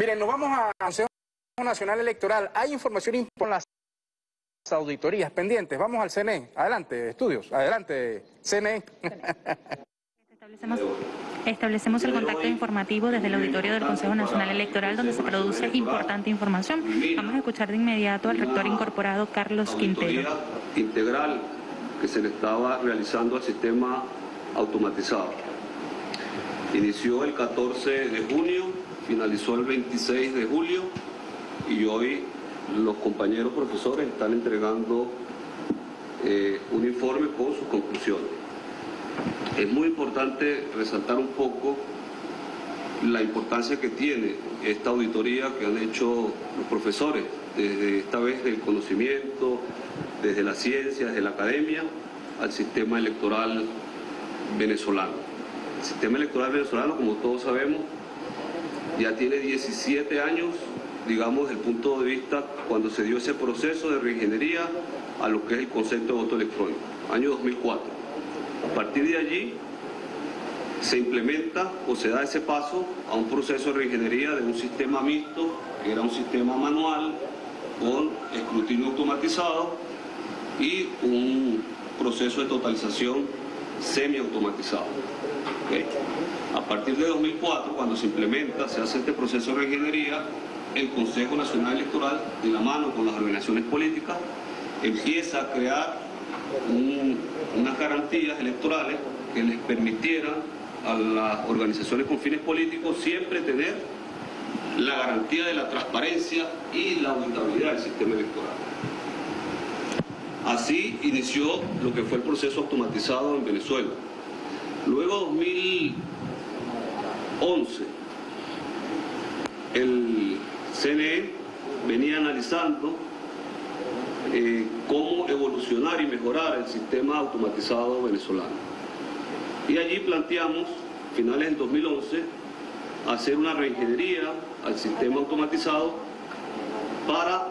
Miren, nos vamos a Consejo Nacional Electoral. Hay información importante las auditorías pendientes. Vamos al CNE. Adelante, estudios. Adelante, CNE. Establecemos, establecemos el contacto informativo desde el auditorio del Consejo Nacional Electoral donde se produce importante información. Vamos a escuchar de inmediato al rector incorporado Carlos Quintero. integral que se le estaba realizando al sistema automatizado. Inició el 14 de junio, finalizó el 26 de julio y hoy los compañeros profesores están entregando eh, un informe con sus conclusiones. Es muy importante resaltar un poco la importancia que tiene esta auditoría que han hecho los profesores, desde esta vez del conocimiento, desde la ciencia, desde la academia, al sistema electoral venezolano. El sistema electoral venezolano, como todos sabemos, ya tiene 17 años, digamos, el punto de vista cuando se dio ese proceso de reingeniería a lo que es el concepto de voto electrónico, año 2004. A partir de allí se implementa o se da ese paso a un proceso de reingeniería de un sistema mixto, que era un sistema manual, con escrutinio automatizado y un proceso de totalización semiautomatizado. A partir de 2004, cuando se implementa, se hace este proceso de reingeniería, el Consejo Nacional Electoral, de la mano con las organizaciones políticas, empieza a crear unas garantías electorales que les permitieran a las organizaciones con fines políticos siempre tener la garantía de la transparencia y la auditabilidad del sistema electoral. Así inició lo que fue el proceso automatizado en Venezuela. Luego 2011, el CNE venía analizando eh, cómo evolucionar y mejorar el sistema automatizado venezolano. Y allí planteamos, finales del 2011, hacer una reingeniería al sistema automatizado para,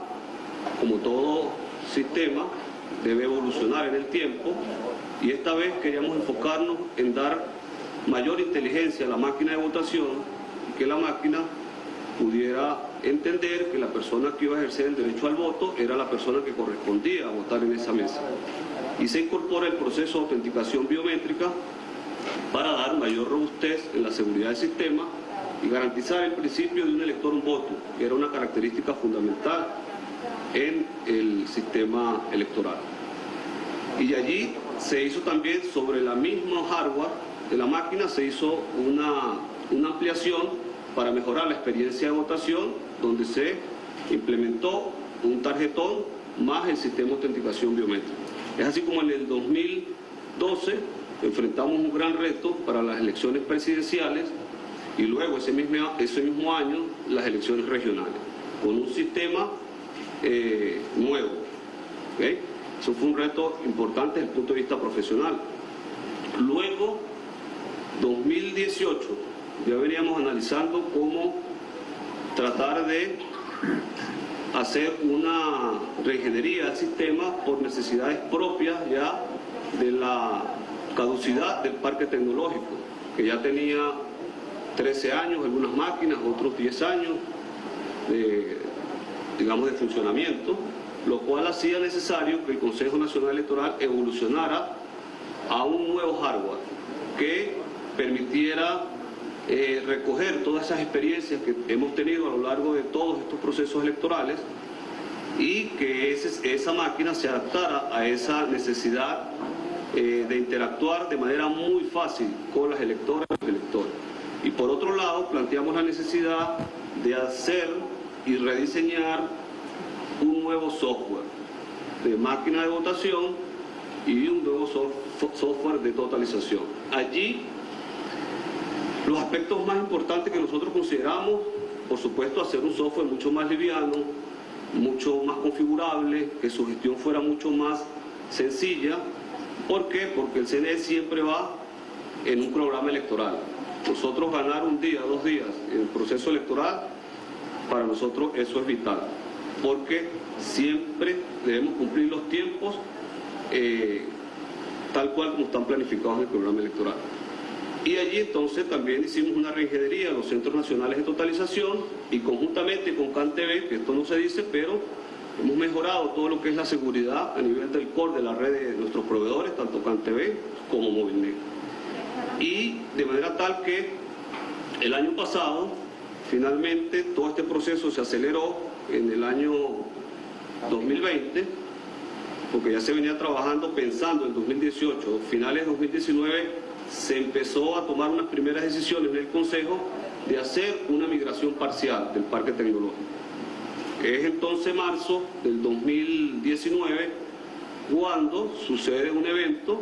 como todo sistema, debe evolucionar en el tiempo y esta vez queríamos enfocarnos en dar mayor inteligencia a la máquina de votación y que la máquina pudiera entender que la persona que iba a ejercer el derecho al voto era la persona que correspondía a votar en esa mesa. Y se incorpora el proceso de autenticación biométrica para dar mayor robustez en la seguridad del sistema y garantizar el principio de un elector un voto, que era una característica fundamental en el sistema electoral. Y allí se hizo también sobre la misma hardware de la máquina, se hizo una, una ampliación para mejorar la experiencia de votación, donde se implementó un tarjetón más el sistema de autenticación biométrica. Es así como en el 2012 enfrentamos un gran reto para las elecciones presidenciales y luego ese mismo, ese mismo año las elecciones regionales, con un sistema eh, nuevo. Eso fue un reto importante desde el punto de vista profesional. Luego, 2018, ya veníamos analizando cómo tratar de hacer una reingeniería del sistema por necesidades propias ya de la caducidad del parque tecnológico, que ya tenía 13 años, algunas máquinas, otros 10 años, de, digamos, de funcionamiento, lo cual hacía necesario que el Consejo Nacional Electoral evolucionara a un nuevo hardware que permitiera eh, recoger todas esas experiencias que hemos tenido a lo largo de todos estos procesos electorales y que esa máquina se adaptara a esa necesidad eh, de interactuar de manera muy fácil con las electoras y los electores. Y por otro lado, planteamos la necesidad de hacer y rediseñar un nuevo software de máquina de votación y un nuevo software de totalización. Allí, los aspectos más importantes que nosotros consideramos, por supuesto, hacer un software mucho más liviano, mucho más configurable, que su gestión fuera mucho más sencilla, ¿Por qué? Porque el CNE siempre va en un programa electoral. Nosotros ganar un día, dos días en el proceso electoral, para nosotros eso es vital, porque siempre debemos cumplir los tiempos eh, tal cual como están planificados en el programa electoral. Y allí entonces también hicimos una reingeniería a los centros nacionales de totalización y conjuntamente con CanTV, que esto no se dice, pero hemos mejorado todo lo que es la seguridad a nivel del core de la red de nuestros proveedores, tanto CanTV como Movilnet. Y de manera tal que el año pasado, finalmente, todo este proceso se aceleró en el año 2020, porque ya se venía trabajando pensando en 2018, finales de 2019 se empezó a tomar unas primeras decisiones en el Consejo de hacer una migración parcial del parque tecnológico. Es entonces marzo del 2019 cuando sucede un evento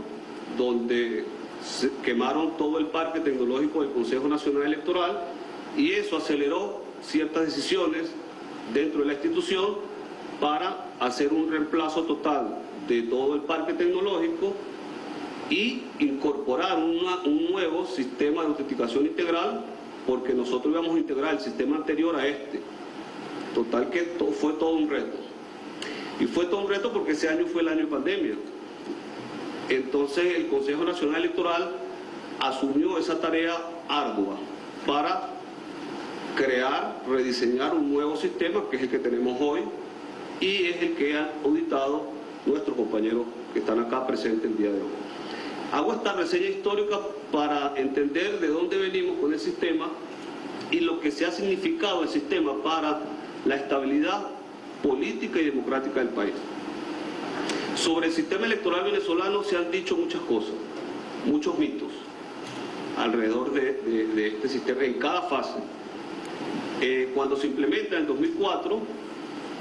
donde se quemaron todo el parque tecnológico del Consejo Nacional Electoral y eso aceleró ciertas decisiones dentro de la institución para hacer un reemplazo total de todo el parque tecnológico y incorporar un nuevo sistema de autenticación integral porque nosotros íbamos a integrar el sistema anterior a este. Total que fue todo un reto. Y fue todo un reto porque ese año fue el año de pandemia. Entonces el Consejo Nacional Electoral asumió esa tarea ardua para crear, rediseñar un nuevo sistema que es el que tenemos hoy y es el que han auditado nuestros compañeros que están acá presentes el día de hoy. Hago esta reseña histórica para entender de dónde venimos con el sistema y lo que se ha significado el sistema para la estabilidad política y democrática del país. Sobre el sistema electoral venezolano se han dicho muchas cosas, muchos mitos alrededor de, este sistema en cada fase. Eh, cuando se implementa en 2004,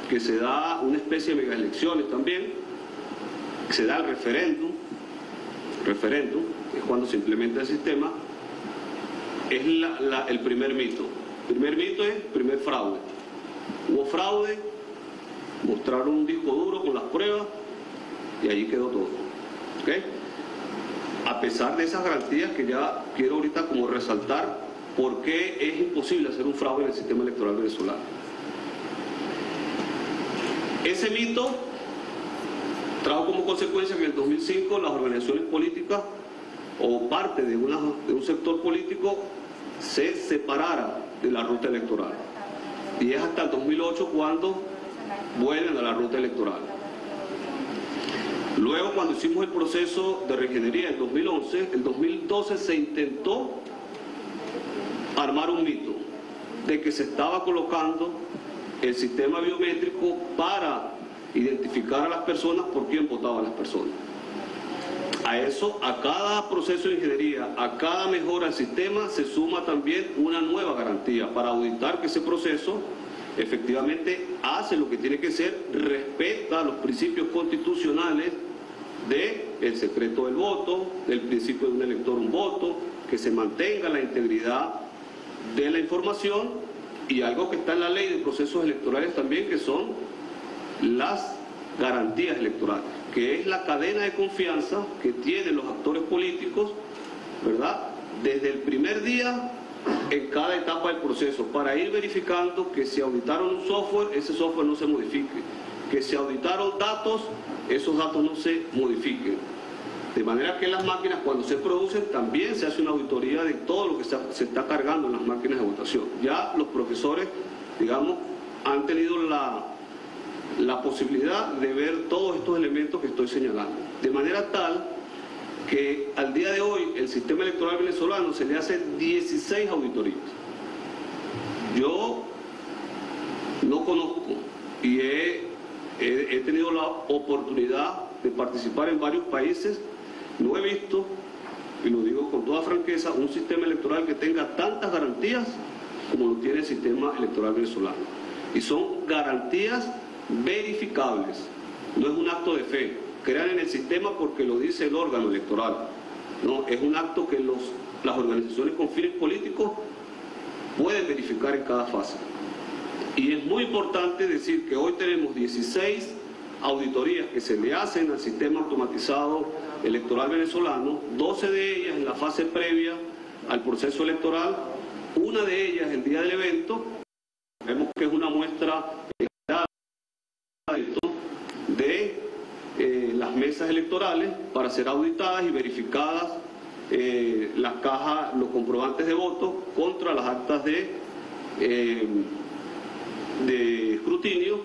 que se da una especie de mega elecciones también, se da el referéndum, referéndum, que es cuando se implementa el sistema, es el primer mito. El primer mito es primer fraude. Hubo fraude, mostraron un disco duro con las pruebas y allí quedó todo. A pesar de esas garantías que ya quiero ahorita como resaltar por qué es imposible hacer un fraude en el sistema electoral venezolano. Ese mito trajo como consecuencia que en el 2005 las organizaciones políticas o parte de, un sector político se separara de la ruta electoral. Y es hasta el 2008 cuando vuelven a la ruta electoral. Luego, cuando hicimos el proceso de reingeniería en 2011, en 2012 se intentó armar un mito de que se estaba colocando el sistema biométrico para identificar a las personas por quién votaban las personas. A eso, a cada proceso de ingeniería, a cada mejora del sistema, se suma también una nueva garantía para auditar que ese proceso efectivamente hace lo que tiene que ser, respeta los principios constitucionales del el secreto del voto, del principio de un elector un voto, que se mantenga la integridad de la información y algo que está en la ley de procesos electorales también, que son las garantías electorales, que es la cadena de confianza que tienen los actores políticos, ¿verdad? Desde el primer día en cada etapa del proceso, para ir verificando que si auditaron un software, ese software no se modifique, que si auditaron datos, esos datos no se modifiquen. De manera que las máquinas cuando se producen también se hace una auditoría de todo lo que se está cargando en las máquinas de votación. Ya los profesores, digamos, han tenido la, la posibilidad de ver todos estos elementos que estoy señalando. De manera tal que al día de hoy el sistema electoral venezolano se le hace 16 auditorías. Yo no conozco y he, he, tenido la oportunidad de participar en varios países, no he visto, y lo digo con toda franqueza, un sistema electoral que tenga tantas garantías como lo tiene el sistema electoral venezolano. Y son garantías verificables. No es un acto de fe. Crean en el sistema porque lo dice el órgano electoral. No, es un acto que los, las organizaciones con fines políticos pueden verificar en cada fase. Y es muy importante decir que hoy tenemos 16 auditorías que se le hacen al sistema automatizado electoral venezolano, 12 de ellas en la fase previa al proceso electoral, una de ellas el día del evento, vemos que es una muestra de eh, las mesas electorales para ser auditadas y verificadas eh, las cajas, los comprobantes de voto contra las actas de, eh, de escrutinio,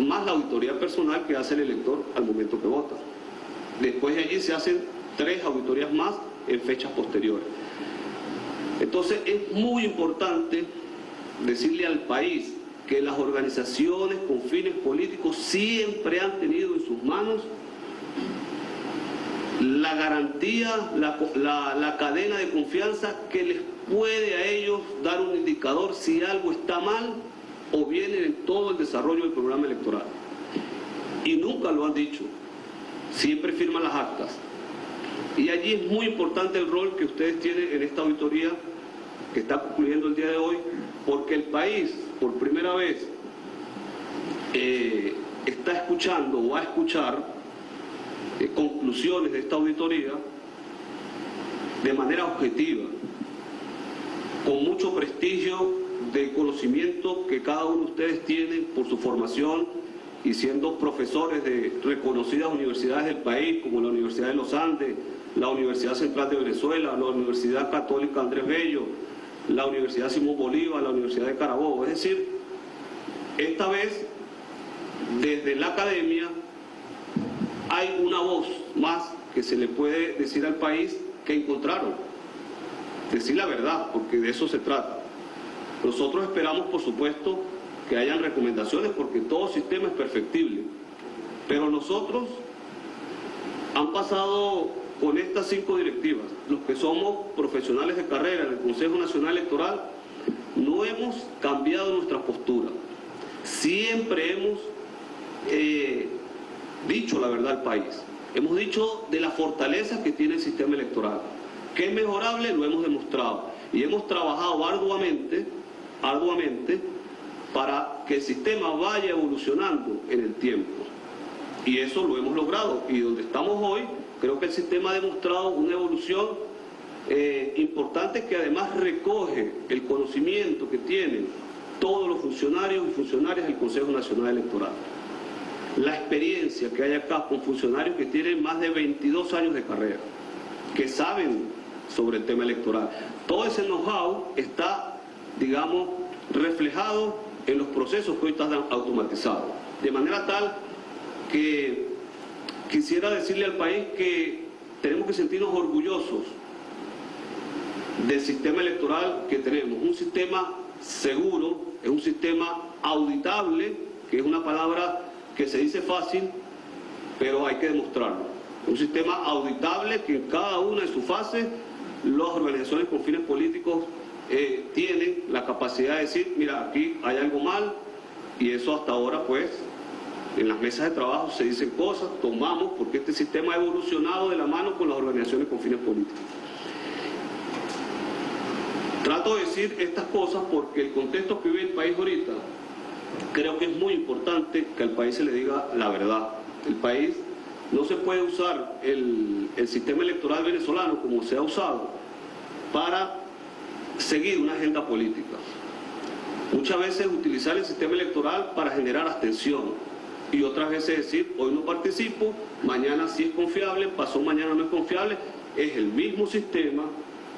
más la auditoría personal que hace el elector al momento que vota. Después de allí se hacen tres auditorías más en fechas posteriores. Entonces es muy importante decirle al país que las organizaciones con fines políticos siempre han tenido en sus manos la garantía, la, cadena de confianza que les puede a ellos dar un indicador si algo está mal o viene en todo el desarrollo del programa electoral. Y nunca lo han dicho, siempre firman las actas. Y allí es muy importante el rol que ustedes tienen en esta auditoría que está concluyendo el día de hoy, porque el país, por primera vez, eh, está escuchando o va a escuchar eh, conclusiones de esta auditoría de manera objetiva, con mucho prestigio del conocimiento que cada uno de ustedes tiene por su formación y siendo profesores de reconocidas universidades del país, como la Universidad de los Andes, la Universidad Central de Venezuela, la Universidad Católica Andrés Bello, la Universidad Simón Bolívar, la Universidad de Carabobo. Es decir, esta vez, desde la academia, hay una voz más que se le puede decir al país que encontraron. Decir la verdad, porque de eso se trata. Nosotros esperamos, por supuesto, que hayan recomendaciones, porque todo sistema es perfectible. Pero nosotros han pasado con estas cinco directivas, los que somos profesionales de carrera en el Consejo Nacional Electoral, no hemos cambiado nuestra postura. Siempre hemos eh, dicho la verdad al país. Hemos dicho de las fortalezas que tiene el sistema electoral. Que es mejorable, lo hemos demostrado. Y hemos trabajado arduamente, arduamente, para que el sistema vaya evolucionando en el tiempo. Y eso lo hemos logrado. Y donde estamos hoy, creo que el sistema ha demostrado una evolución eh, importante que además recoge el conocimiento que tienen todos los funcionarios y funcionarias del Consejo Nacional Electoral. La experiencia que hay acá con funcionarios que tienen más de 22 años de carrera, que saben sobre el tema electoral. Todo ese know-how está, digamos, reflejado en los procesos que hoy están automatizados. De manera tal que quisiera decirle al país que tenemos que sentirnos orgullosos del sistema electoral que tenemos. Un sistema seguro, es un sistema auditable, que es una palabra que se dice fácil, pero hay que demostrarlo. Un sistema auditable que en cada una de sus fases las organizaciones con fines políticos eh, tienen la capacidad de decir, mira, aquí hay algo mal, y eso hasta ahora pues en las mesas de trabajo se dicen cosas, tomamos, porque este sistema ha evolucionado de la mano con las organizaciones con fines políticos. Trato de decir estas cosas porque el contexto que vive el país ahorita, creo que es muy importante que al país se le diga la verdad. El país no se puede usar el, sistema electoral venezolano como se ha usado para seguir una agenda política. Muchas veces utilizar el sistema electoral para generar abstención, y otras veces decir, hoy no participo, mañana sí es confiable, pasó mañana no es confiable, es el mismo sistema,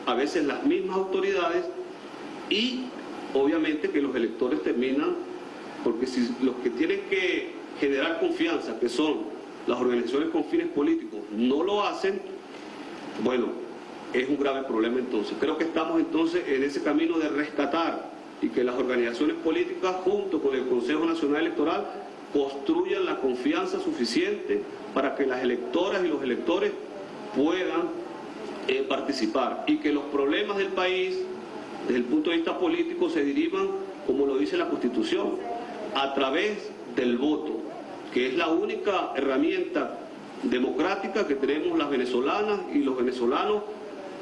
a veces las mismas autoridades y obviamente que los electores terminan, porque si los que tienen que generar confianza, que son las organizaciones con fines políticos, no lo hacen, bueno, es un grave problema entonces. Creo que estamos entonces en ese camino de rescatar y que las organizaciones políticas junto con el Consejo Nacional Electoral construyan la confianza suficiente para que las electoras y los electores puedan eh, participar y que los problemas del país, desde el punto de vista político, se derivan, como lo dice la Constitución, a través del voto, que es la única herramienta democrática que tenemos las venezolanas y los venezolanos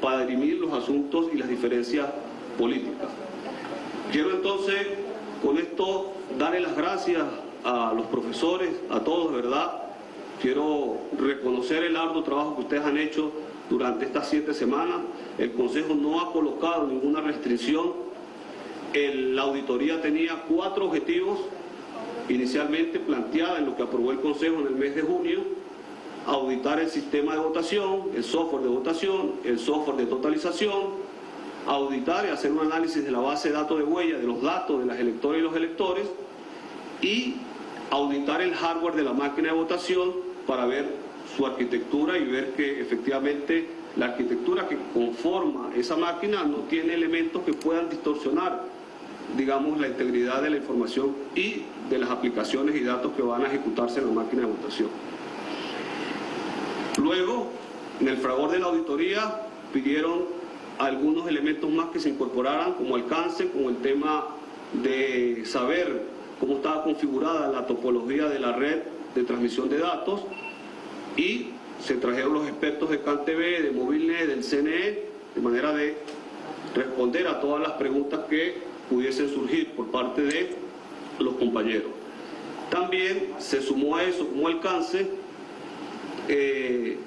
para dirimir los asuntos y las diferencias políticas. Quiero entonces con esto darle las gracias a los profesores, a todos, verdad. Quiero reconocer el arduo trabajo que ustedes han hecho durante estas siete semanas. El Consejo no ha colocado ninguna restricción. la auditoría tenía cuatro objetivos inicialmente planteados en lo que aprobó el Consejo en el mes de junio. auditar el sistema de votación, el software de votación, el software de totalización, auditar y hacer un análisis de la base de datos de huella, de los datos de las electoras y los electores, y auditar el hardware de la máquina de votación para ver su arquitectura y ver que efectivamente la arquitectura que conforma esa máquina no tiene elementos que puedan distorsionar, digamos, la integridad de la información y de las aplicaciones y datos que van a ejecutarse en la máquina de votación. Luego, en el fragor de la auditoría, pidieron algunos elementos más que se incorporaran como alcance, como el tema de saber cómo estaba configurada la topología de la red de transmisión de datos y se trajeron los expertos de CanTV, de Movilnet, del CNE, de manera de responder a todas las preguntas que pudiesen surgir por parte de los compañeros. También se sumó a eso como alcance eh,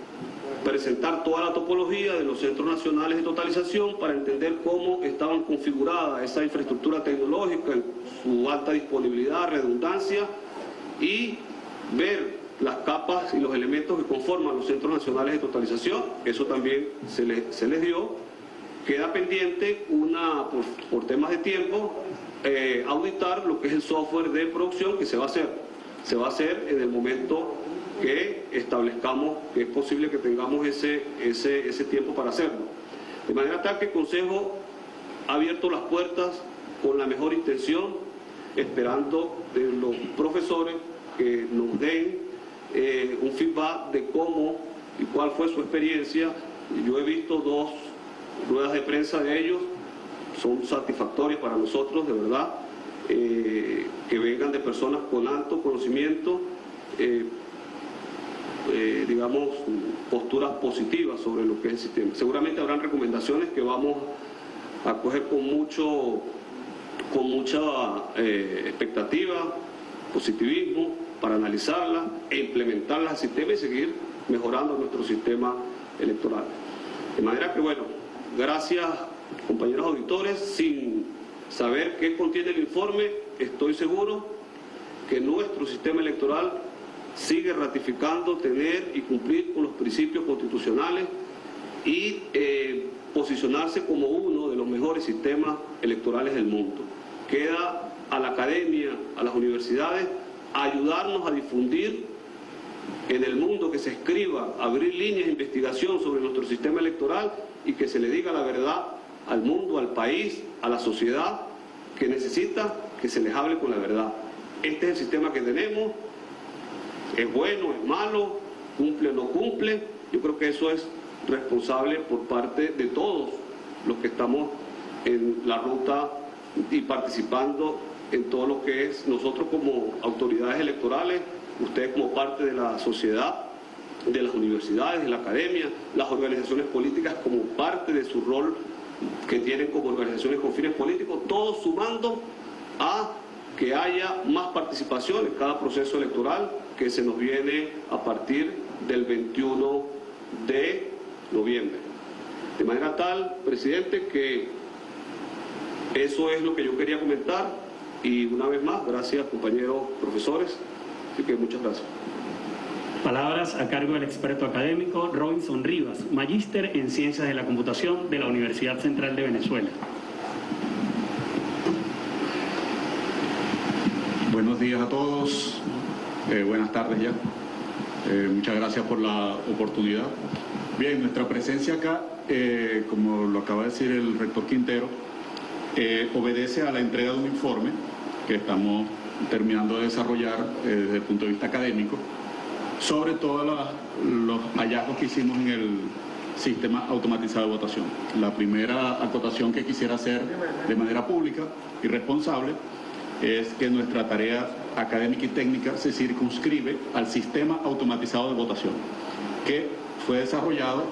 presentar toda la topología de los centros nacionales de totalización para entender cómo estaban configuradas esa infraestructura tecnológica, su alta disponibilidad, redundancia y ver las capas y los elementos que conforman los centros nacionales de totalización, eso también se, les dio. Queda pendiente una, por, temas de tiempo, eh, auditar lo que es el software de producción que se va a hacer. Se va a hacer en el momento que establezcamos que es posible que tengamos ese, ese, ese tiempo para hacerlo. De manera tal que el Consejo ha abierto las puertas con la mejor intención, esperando de los profesores que nos den eh, un feedback de cómo y cuál fue su experiencia. Yo he visto dos ruedas de prensa de ellos, son satisfactorias para nosotros, de verdad, eh, que vengan de personas con alto conocimiento. Eh, eh, digamos, posturas positivas sobre lo que es el sistema. Seguramente habrán recomendaciones que vamos a coger con mucho, con mucha eh, expectativa, positivismo, para analizarlas e implementarlas al sistema y seguir mejorando nuestro sistema electoral. De manera que, bueno, gracias compañeros auditores, sin saber qué contiene el informe, estoy seguro que nuestro sistema electoral sigue ratificando tener y cumplir con los principios constitucionales y eh, posicionarse como uno de los mejores sistemas electorales del mundo. Queda a la academia, a las universidades, ayudarnos a difundir en el mundo que se escriba, abrir líneas de investigación sobre nuestro sistema electoral y que se le diga la verdad al mundo, al país, a la sociedad que necesita que se les hable con la verdad. Este es el sistema que tenemos, es bueno, es malo, cumple o no cumple. Yo creo que eso es responsable por parte de todos los que estamos en la ruta y participando en todo lo que es nosotros como autoridades electorales, ustedes como parte de la sociedad, de las universidades, de la academia, las organizaciones políticas como parte de su rol que tienen como organizaciones con fines políticos, todos sumando a que haya más participación en cada proceso electoral que se nos viene a partir del 21 de noviembre. De manera tal, presidente, que eso es lo que yo quería comentar y una vez más, gracias compañeros profesores, así que muchas gracias. Palabras a cargo del experto académico Robinson Rivas, magíster en Ciencias de la Computación de la Universidad Central de Venezuela. Buenos días a todos. Eh, buenas tardes ya. Eh, muchas gracias por la oportunidad. Bien, nuestra presencia acá, eh, como lo acaba de decir el rector Quintero, obedece a la entrega de un informe que estamos terminando de desarrollar desde el punto de vista académico sobre todos los hallazgos que hicimos en el sistema automatizado de votación. La primera acotación que quisiera hacer de manera pública y responsable es que nuestra tarea académica y técnica se circunscribe al sistema automatizado de votación, que fue desarrollado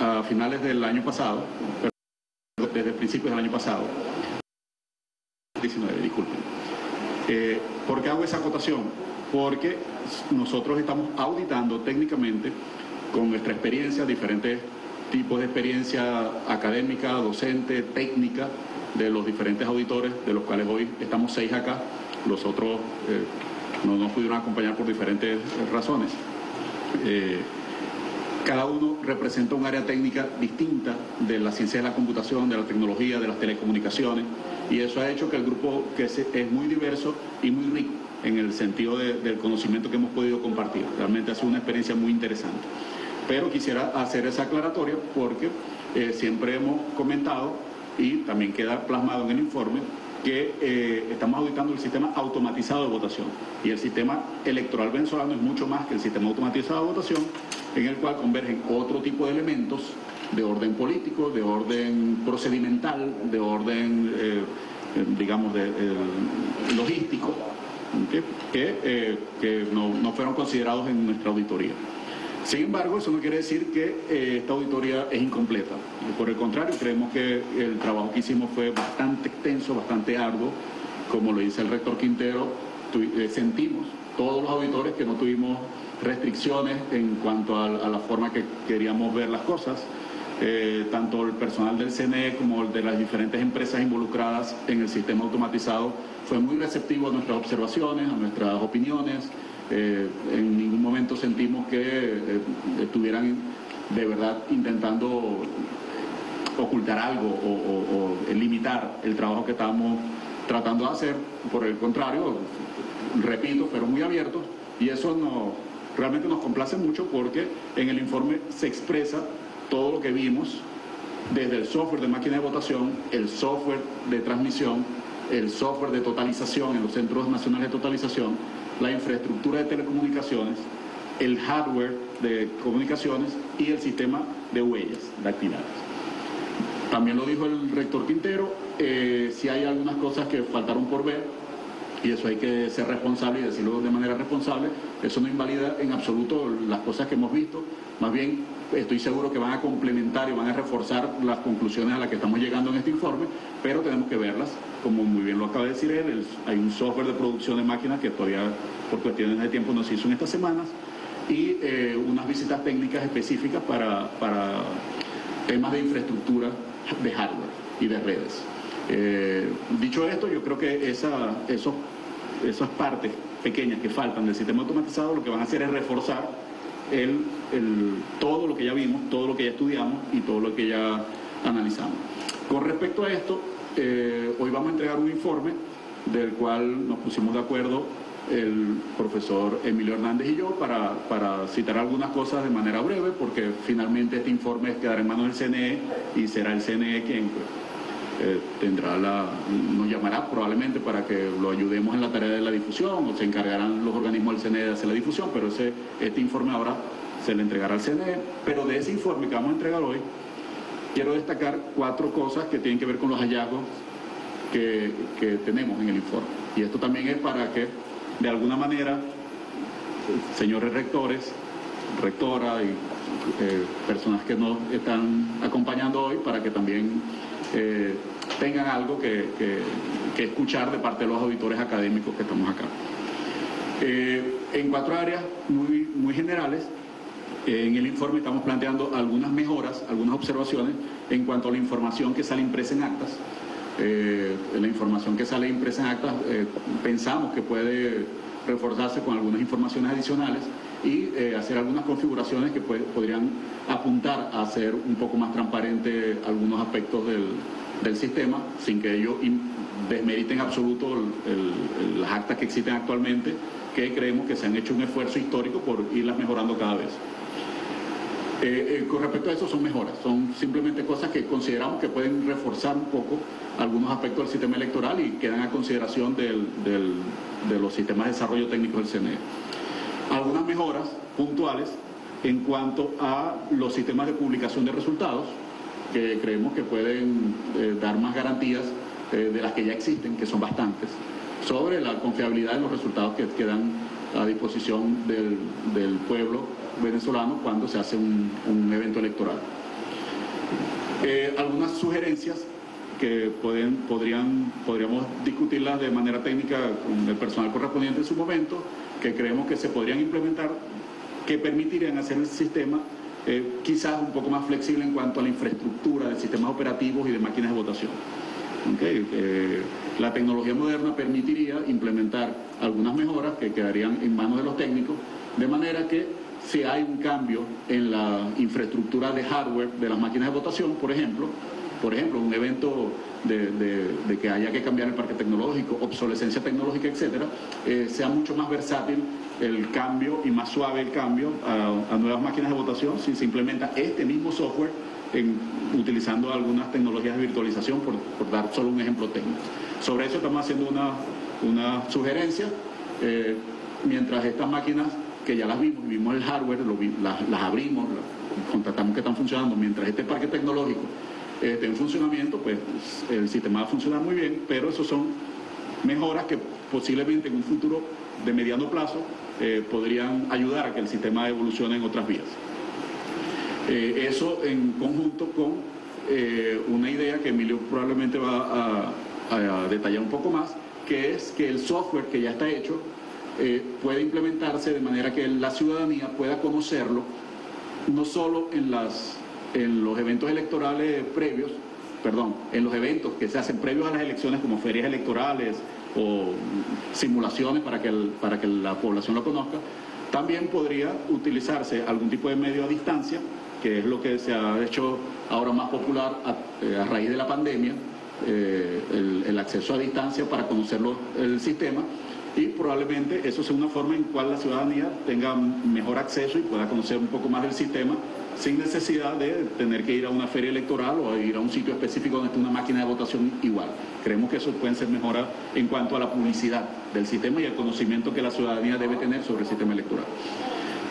a finales del año pasado, desde principios del año pasado. 19, disculpen. Eh, ¿Por qué hago esa acotación? Porque nosotros estamos auditando técnicamente con nuestra experiencia, diferentes tipos de experiencia académica, docente, técnica, de los diferentes auditores, de los cuales hoy estamos seis acá, los otros eh, no nos pudieron acompañar por diferentes razones. Eh, cada uno representa un área técnica distinta de la ciencia de la computación, de la tecnología, de las telecomunicaciones, y eso ha hecho que el grupo que es, muy diverso y muy rico en el sentido del conocimiento que hemos podido compartir. Realmente ha sido una experiencia muy interesante. Pero quisiera hacer esa aclaratoria porque eh, siempre hemos comentado y también queda plasmado en el informe que eh, estamos auditando el sistema automatizado de votación. Y el sistema electoral venezolano es mucho más que el sistema automatizado de votación, en el cual convergen otro tipo de elementos de orden político, de orden procedimental, de orden, eh, digamos, de, logístico, que, que no, no fueron considerados en nuestra auditoría. Sin embargo, eso no quiere decir que eh, esta auditoría es incompleta. Por el contrario, creemos que el trabajo que hicimos fue bastante extenso, bastante arduo. Como lo dice el rector Quintero, eh, sentimos todos los auditores que no tuvimos restricciones en cuanto a, la forma que queríamos ver las cosas. Eh, tanto el personal del CNE como el de las diferentes empresas involucradas en el sistema automatizado fue muy receptivo a nuestras observaciones, a nuestras opiniones. Eh, en ningún momento sentimos que eh, estuvieran de verdad intentando ocultar algo o, limitar el trabajo que estábamos tratando de hacer. Por el contrario, repito, fueron muy abiertos y eso no, realmente nos complace mucho porque en el informe se expresa todo lo que vimos desde el software de máquina de votación, el software de transmisión, el software de totalización en los centros nacionales de totalización, la infraestructura de telecomunicaciones, el hardware de comunicaciones y el sistema de huellas dactilares. También lo dijo el rector Quintero, eh, si hay algunas cosas que faltaron por ver, y eso hay que ser responsable y decirlo de manera responsable, eso no invalida en absoluto las cosas que hemos visto, más bien estoy seguro que van a complementar y van a reforzar las conclusiones a las que estamos llegando en este informe, pero tenemos que verlas, como muy bien lo acaba de decir él, hay un software de producción de máquinas que todavía por cuestiones de tiempo no se hizo en estas semanas, y eh, unas visitas técnicas específicas para, temas de infraestructura de hardware y de redes. Eh, dicho esto, yo creo que esas partes pequeñas que faltan del sistema automatizado lo que van a hacer es reforzar el, todo lo que ya vimos, todo lo que ya estudiamos y todo lo que ya analizamos. Con respecto a esto, eh, hoy vamos a entregar un informe del cual nos pusimos de acuerdo el profesor Emilio Hernández y yo para, para, citar algunas cosas de manera breve, porque finalmente este informe quedará en manos del CNE y será el CNE quien eh, tendrá la, nos llamará probablemente para que lo ayudemos en la tarea de la difusión o se encargarán los organismos del CNE de hacer la difusión, pero ese, este informe ahora se le entregará al CNE. Pero de ese informe que vamos a entregar hoy, quiero destacar cuatro cosas que tienen que ver con los hallazgos que, que tenemos en el informe. Y esto también es para que, de alguna manera, señores rectores, rectora y eh, personas que nos están acompañando hoy, para que también eh, tengan algo que, escuchar de parte de los auditores académicos que estamos acá. Eh, en cuatro áreas muy, muy generales, eh, en el informe estamos planteando algunas mejoras, algunas observaciones en cuanto a la información que sale impresa en actas. la información que sale impresa en actas pensamos que puede reforzarse con algunas informaciones adicionales y hacer algunas configuraciones que podrían apuntar a hacer un poco más transparente algunos aspectos del, del sistema sin que ellos desmeriten en absoluto las actas que existen actualmente, que creemos que se han hecho un esfuerzo histórico por irlas mejorando cada vez. Eh, eh, con respecto a eso son mejoras, son simplemente cosas que consideramos que pueden reforzar un poco algunos aspectos del sistema electoral y quedan a consideración de los sistemas de desarrollo técnico del CNE. Algunas mejoras puntuales en cuanto a los sistemas de publicación de resultados, que creemos que pueden eh, dar más garantías eh, de las que ya existen, que son bastantes, sobre la confiabilidad de los resultados que quedan a disposición del, pueblo venezolano cuando se hace un, evento electoral. Eh, algunas sugerencias que pueden, podrían, podríamos discutirlas de manera técnica con el personal correspondiente en su momento, que creemos que se podrían implementar, que permitirían hacer el sistema eh, quizás un poco más flexible en cuanto a la infraestructura de sistemas operativos y de máquinas de votación. Eh, la tecnología moderna permitiría implementar algunas mejoras que quedarían en manos de los técnicos, de manera que si hay un cambio en la infraestructura de hardware de las máquinas de votación, por ejemplo, por ejemplo, un evento de, que haya que cambiar el parque tecnológico, obsolescencia tecnológica, etcétera, eh, sea mucho más versátil el cambio y más suave el cambio a, nuevas máquinas de votación si se implementa este mismo software utilizando algunas tecnologías de virtualización, por, dar solo un ejemplo técnico. Sobre eso estamos haciendo una, sugerencia. Eh, mientras estas máquinas, que ya las vimos, vimos el hardware, las, abrimos, contratamos que están funcionando, mientras este parque tecnológico en funcionamiento, pues el sistema va a funcionar muy bien, pero eso son mejoras que posiblemente en un futuro de mediano plazo eh, podrían ayudar a que el sistema evolucione en otras vías. Eh, eso en conjunto con eh, una idea que Emilio probablemente va a, detallar un poco más, que es que el software que ya está hecho puede implementarse de manera que la ciudadanía pueda conocerlo, no solo en las en los eventos electorales previos, perdón, en los eventos que se hacen previos a las elecciones como ferias electorales o simulaciones para que, para que la población lo conozca, también podría utilizarse algún tipo de medio a distancia, que es lo que se ha hecho ahora más popular a, eh, raíz de la pandemia, eh, el, acceso a distancia para conocer el sistema y probablemente eso sea una forma en cual la ciudadanía tenga mejor acceso y pueda conocer un poco más del sistema sin necesidad de tener que ir a una feria electoral o ir a un sitio específico donde esté una máquina de votación igual. Creemos que eso puede ser mejoras en cuanto a la publicidad del sistema y el conocimiento que la ciudadanía debe tener sobre el sistema electoral.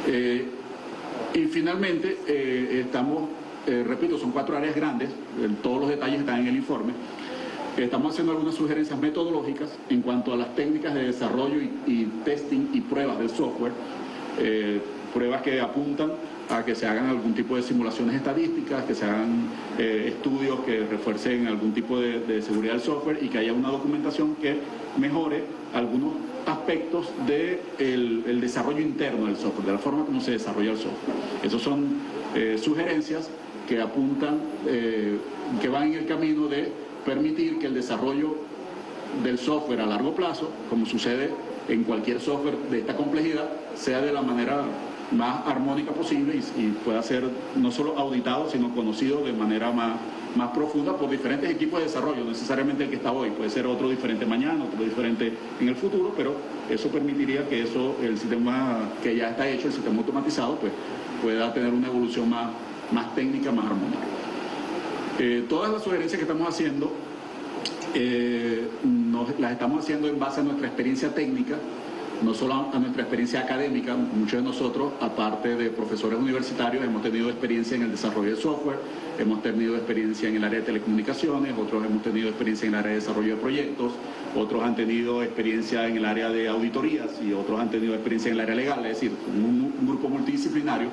Eh, y finalmente, eh, estamos, eh, repito, son cuatro áreas grandes, todos los detalles están en el informe. Estamos haciendo algunas sugerencias metodológicas en cuanto a las técnicas de desarrollo y, testing y pruebas del software, pruebas que apuntan a que se hagan algún tipo de simulaciones estadísticas, que se hagan eh, estudios que refuercen algún tipo de, seguridad del software y que haya una documentación que mejore algunos aspectos del de desarrollo interno del software, de la forma como se desarrolla el software. Esas son eh, sugerencias que apuntan, eh, que van en el camino de permitir que el desarrollo del software a largo plazo, como sucede en cualquier software de esta complejidad, sea de la manera más armónica posible y, pueda ser no solo auditado, sino conocido de manera más, más profunda por diferentes equipos de desarrollo, necesariamente el que está hoy, puede ser otro diferente mañana, otro diferente en el futuro, pero eso permitiría que eso, el sistema que ya está hecho, el sistema automatizado, pues pueda tener una evolución más, más técnica, más armónica. Eh, todas las sugerencias que estamos haciendo eh, las estamos haciendo en base a nuestra experiencia técnica no solo a nuestra experiencia académica, muchos de nosotros, aparte de profesores universitarios, hemos tenido experiencia en el desarrollo de software, hemos tenido experiencia en el área de telecomunicaciones, otros hemos tenido experiencia en el área de desarrollo de proyectos, otros han tenido experiencia en el área de auditorías y otros han tenido experiencia en el área legal, es decir, un, grupo multidisciplinario.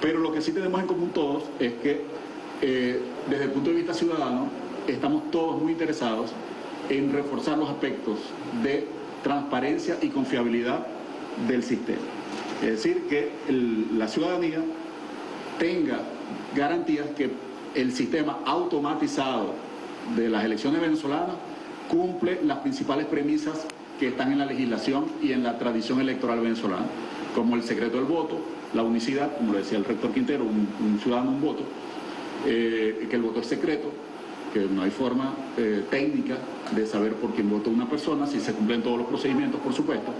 Pero lo que sí tenemos en común todos es que eh, desde el punto de vista ciudadano estamos todos muy interesados en reforzar los aspectos de transparencia y confiabilidad del sistema. Es decir, que la ciudadanía tenga garantías que el sistema automatizado de las elecciones venezolanas cumple las principales premisas que están en la legislación y en la tradición electoral venezolana, como el secreto del voto, la unicidad, como lo decía el rector Quintero, un, ciudadano, un voto, eh, que el voto es secreto, que no hay forma eh, técnica de saber por quién votó una persona, si se cumplen todos los procedimientos, por supuesto,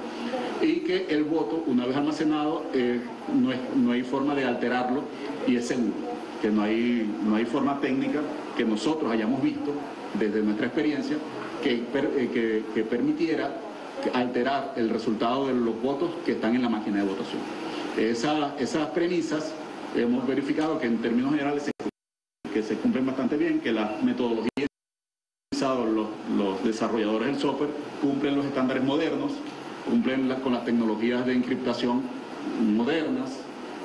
y que el voto, una vez almacenado, eh, no, hay forma de alterarlo y es seguro, que no hay, no hay forma técnica que nosotros hayamos visto desde nuestra experiencia que, eh, que, permitiera alterar el resultado de los votos que están en la máquina de votación. esas premisas hemos verificado que en términos generales se que se cumplen bastante bien, que las metodologías los, los desarrolladores del software cumplen los estándares modernos, cumplen con las tecnologías de encriptación modernas,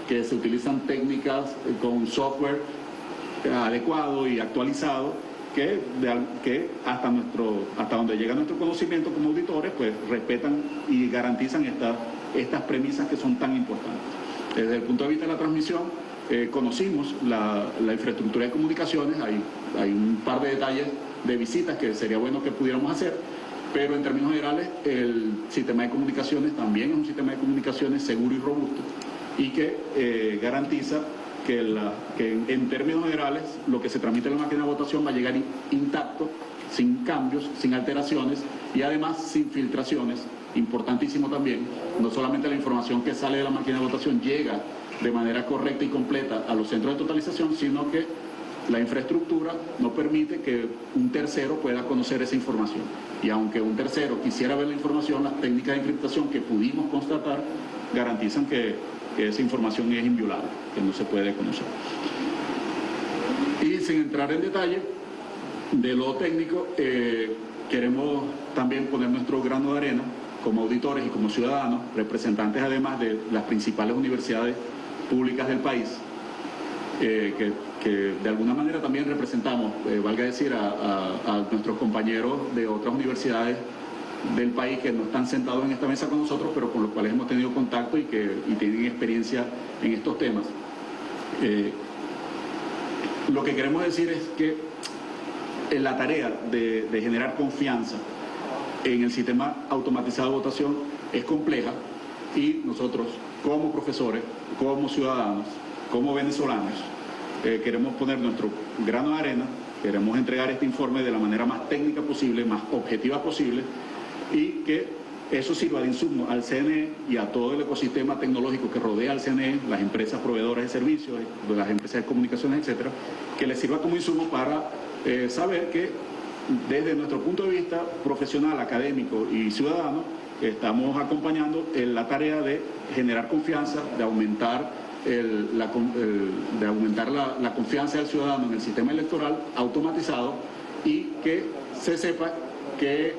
que se utilizan técnicas eh, con software adecuado y actualizado que, que hasta, nuestro, hasta donde llega nuestro conocimiento como auditores, pues respetan y garantizan estas, estas premisas que son tan importantes. Desde el punto de vista de la transmisión, eh, conocimos la, infraestructura de comunicaciones, hay, hay un par de detalles de visitas que sería bueno que pudiéramos hacer, pero en términos generales el sistema de comunicaciones también es un sistema de comunicaciones seguro y robusto, y que eh, garantiza que, la, que en, términos generales lo que se tramite en la máquina de votación va a llegar intacto, sin cambios, sin alteraciones y además sin filtraciones. Importantísimo también, no solamente la información que sale de la máquina de votación llega de manera correcta y completa a los centros de totalización, sino que la infraestructura no permite que un tercero pueda conocer esa información. Y aunque un tercero quisiera ver la información, las técnicas de encriptación que pudimos constatar garantizan que, esa información es inviolable, que no se puede conocer. Y sin entrar en detalle de lo técnico, eh, queremos también poner nuestro grano de arena como auditores y como ciudadanos, representantes además de las principales universidades públicas del país, eh, que, de alguna manera también representamos, eh, valga decir, a, nuestros compañeros de otras universidades del país que no están sentados en esta mesa con nosotros, pero con los cuales hemos tenido contacto y que tienen experiencia en estos temas. Eh, lo que queremos decir es que la tarea de generar confianza en el sistema automatizado de votación es compleja y nosotros como profesores, como ciudadanos, como venezolanos, eh, queremos poner nuestro grano de arena, queremos entregar este informe de la manera más técnica posible, más objetiva posible y que eso sirva de insumo al CNE y a todo el ecosistema tecnológico que rodea al CNE, las empresas proveedoras de servicios, las empresas de comunicaciones, etcétera, que les sirva como insumo para eh, saber que desde nuestro punto de vista profesional, académico y ciudadano, estamos acompañando en la tarea de generar confianza, de aumentar, la, confianza del ciudadano en el sistema electoral automatizado y que se sepa que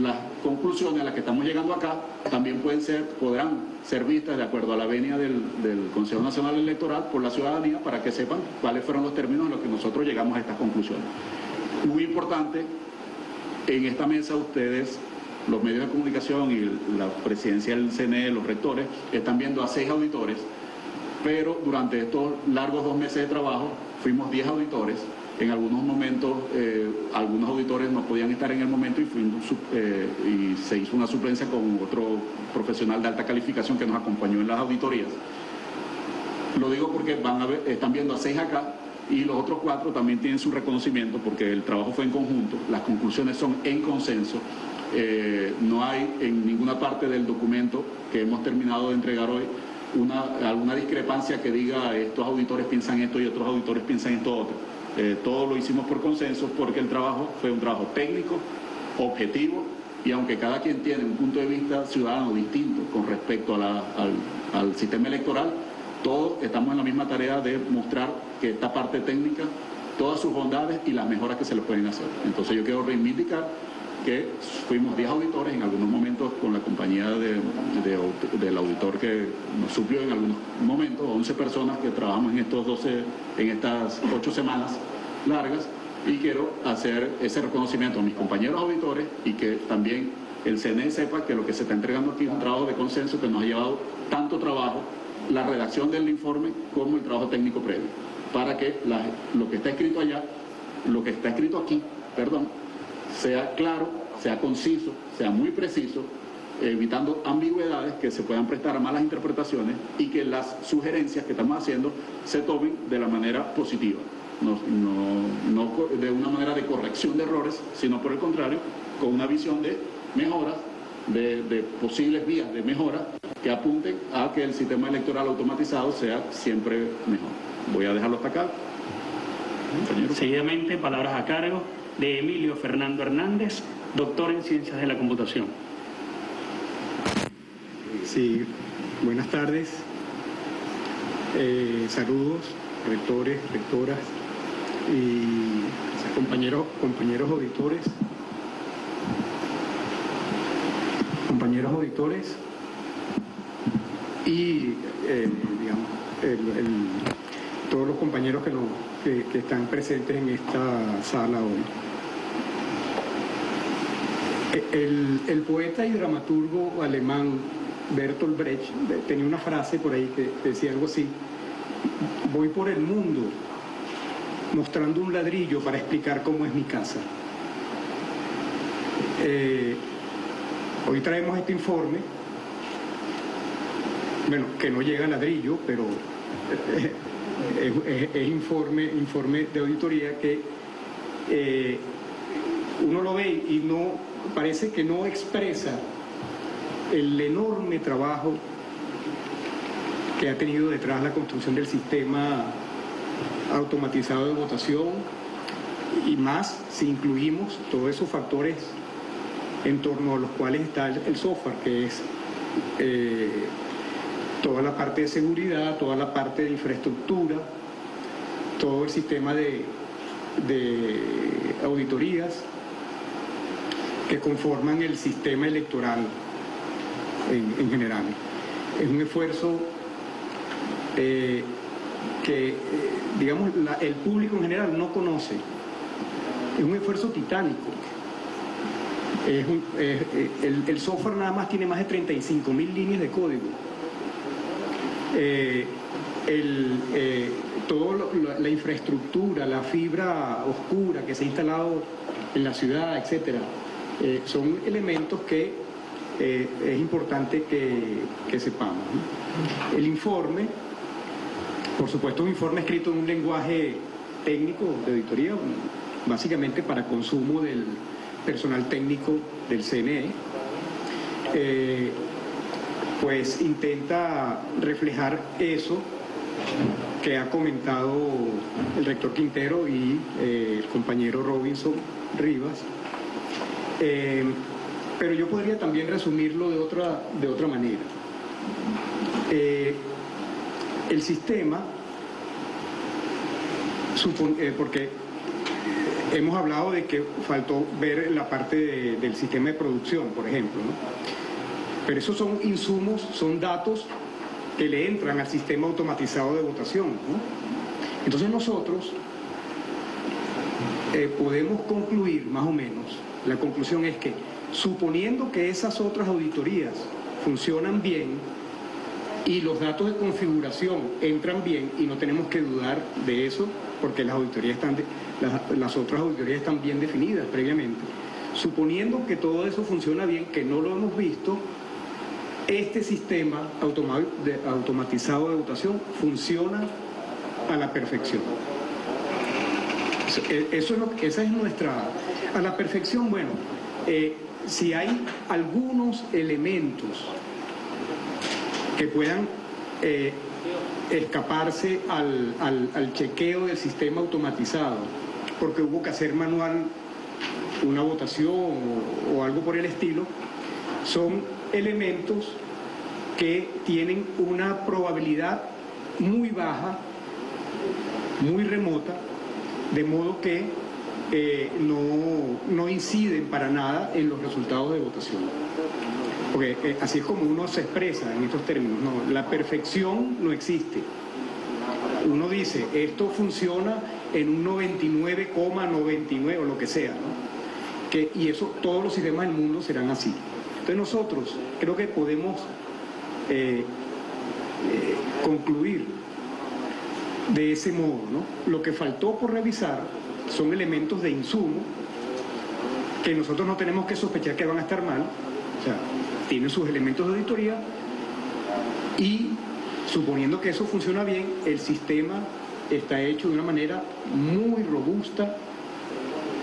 las conclusiones a las que estamos llegando acá también pueden ser, podrán ser vistas de acuerdo a la venia del, del Consejo Nacional Electoral por la ciudadanía para que sepan cuáles fueron los términos en los que nosotros llegamos a estas conclusiones. Muy importante, en esta mesa ustedes los medios de comunicación y la presidencia del CNE, los rectores, están viendo a seis auditores, pero durante estos largos dos meses de trabajo fuimos diez auditores. En algunos momentos, eh, algunos auditores no podían estar en el momento eh, y se hizo una suplencia con otro profesional de alta calificación que nos acompañó en las auditorías. Lo digo porque están viendo a seis acá y los otros cuatro también tienen su reconocimiento porque el trabajo fue en conjunto, las conclusiones son en consenso eh, no hay en ninguna parte del documento que hemos terminado de entregar hoy una, alguna discrepancia que diga estos auditores piensan esto y otros auditores piensan esto otro. Eh, todo lo hicimos por consenso porque el trabajo fue un trabajo técnico, objetivo y aunque cada quien tiene un punto de vista ciudadano distinto con respecto al sistema electoral, todos estamos en la misma tarea de mostrar que esta parte técnica, todas sus bondades y las mejoras que se le pueden hacer. Entonces yo quiero reivindicar que fuimos 10 auditores, en algunos momentos con la compañía de, de, del auditor que nos suplió en algunos momentos, 11 personas que trabajamos en, estos 12, en estas 8 semanas largas, y quiero hacer ese reconocimiento a mis compañeros auditores y que también el CNE sepa que lo que se está entregando aquí es un trabajo de consenso que nos ha llevado tanto trabajo, la redacción del informe como el trabajo técnico previo, para que lo que está escrito allá, lo que está escrito aquí, perdón, sea claro, sea conciso, sea muy preciso, evitando ambigüedades que se puedan prestar a malas interpretaciones y que las sugerencias que estamos haciendo se tomen de la manera positiva, no, no, no de una manera de corrección de errores, sino por el contrario, con una visión de mejoras, de, posibles vías de mejora que apunten a que el sistema electoral automatizado sea siempre mejor. Voy a dejarlo hasta acá. Seguidamente, palabras a cargo de Emilio Fernando Hernández, doctor en Ciencias de la Computación. Sí, buenas tardes. Eh, saludos, rectores, rectoras y compañeros, compañeros auditores. Compañeros auditores y, eh, todos los compañeros que, nos, que están presentes en esta sala hoy. El, poeta y dramaturgo alemán Bertolt Brecht tenía una frase por ahí que decía algo así, voy por el mundo mostrando un ladrillo para explicar cómo es mi casa. Eh, hoy traemos este informe bueno, que no llega a ladrillo, pero es, informe, informe de auditoría que eh, uno lo ve y no parece que no expresa el enorme trabajo que ha tenido detrás la construcción del sistema automatizado de votación. Y más si incluimos todos esos factores en torno a los cuales está el software, que es eh, toda la parte de seguridad, toda la parte de infraestructura, todo el sistema de, auditorías que conforman el sistema electoral en, general. Es un esfuerzo eh, que, eh, digamos, el público en general no conoce. Es un esfuerzo titánico. el, el, software nada más tiene más de 35 mil líneas de código eh, el, eh, toda la infraestructura, la fibra oscura que se ha instalado en la ciudad, etcétera, eh, son elementos que es importante que, sepamos. El informe, por supuesto, un informe escrito en un lenguaje técnico de auditoría, básicamente para consumo del personal técnico del CNE pues intenta reflejar eso que ha comentado el rector Quintero y eh, el compañero Robinson Rivas. Eh, pero yo podría también resumirlo de otra, de otra manera. Eh, el sistema, porque hemos hablado de que faltó ver la parte del sistema de producción, por ejemplo. Pero esos son insumos, son datos que le entran al sistema automatizado de votación. Entonces nosotros eh, podemos concluir más o menos, la conclusión es que suponiendo que esas otras auditorías funcionan bien y los datos de configuración entran bien y no tenemos que dudar de eso porque las auditorías están las otras auditorías están bien definidas previamente. Suponiendo que todo eso funciona bien, que no lo hemos visto, este sistema automatizado de votación funciona a la perfección. E, eso es esa es nuestra... A la perfección, bueno, eh, si hay algunos elementos que puedan eh, escaparse al, chequeo del sistema automatizado, porque hubo que hacer manual una votación o algo por el estilo, son elementos que tienen una probabilidad muy baja, muy remota, de modo que eh, no, inciden para nada en los resultados de votación. Porque eh, así es como uno se expresa en estos términos. No, la perfección no existe. Uno dice, esto funciona en un 99,99 o lo que sea. Que, y eso, todos los sistemas del mundo serán así. Entonces nosotros creo que podemos eh, concluir de ese modo. ¿no? Lo que faltó por revisar son elementos de insumo que nosotros no tenemos que sospechar que van a estar mal, o sea, tienen sus elementos de auditoría y suponiendo que eso funciona bien, el sistema está hecho de una manera muy robusta,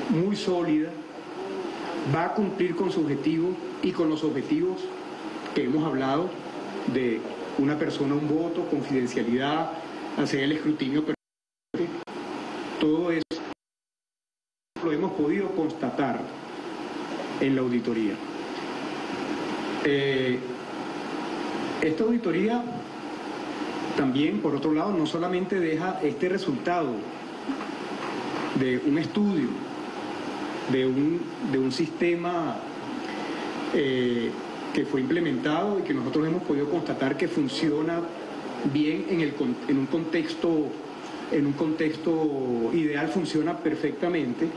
muy sólida, va a cumplir con su objetivo y con los objetivos que hemos hablado de una persona, un voto, confidencialidad, hacer el escrutinio Todo eso hemos podido constatar en la auditoría. Eh, esta auditoría también, por otro lado, no solamente deja este resultado de un estudio, de un, de un sistema eh, que fue implementado y que nosotros hemos podido constatar que funciona bien en, el, en un contexto en un contexto ideal funciona perfectamente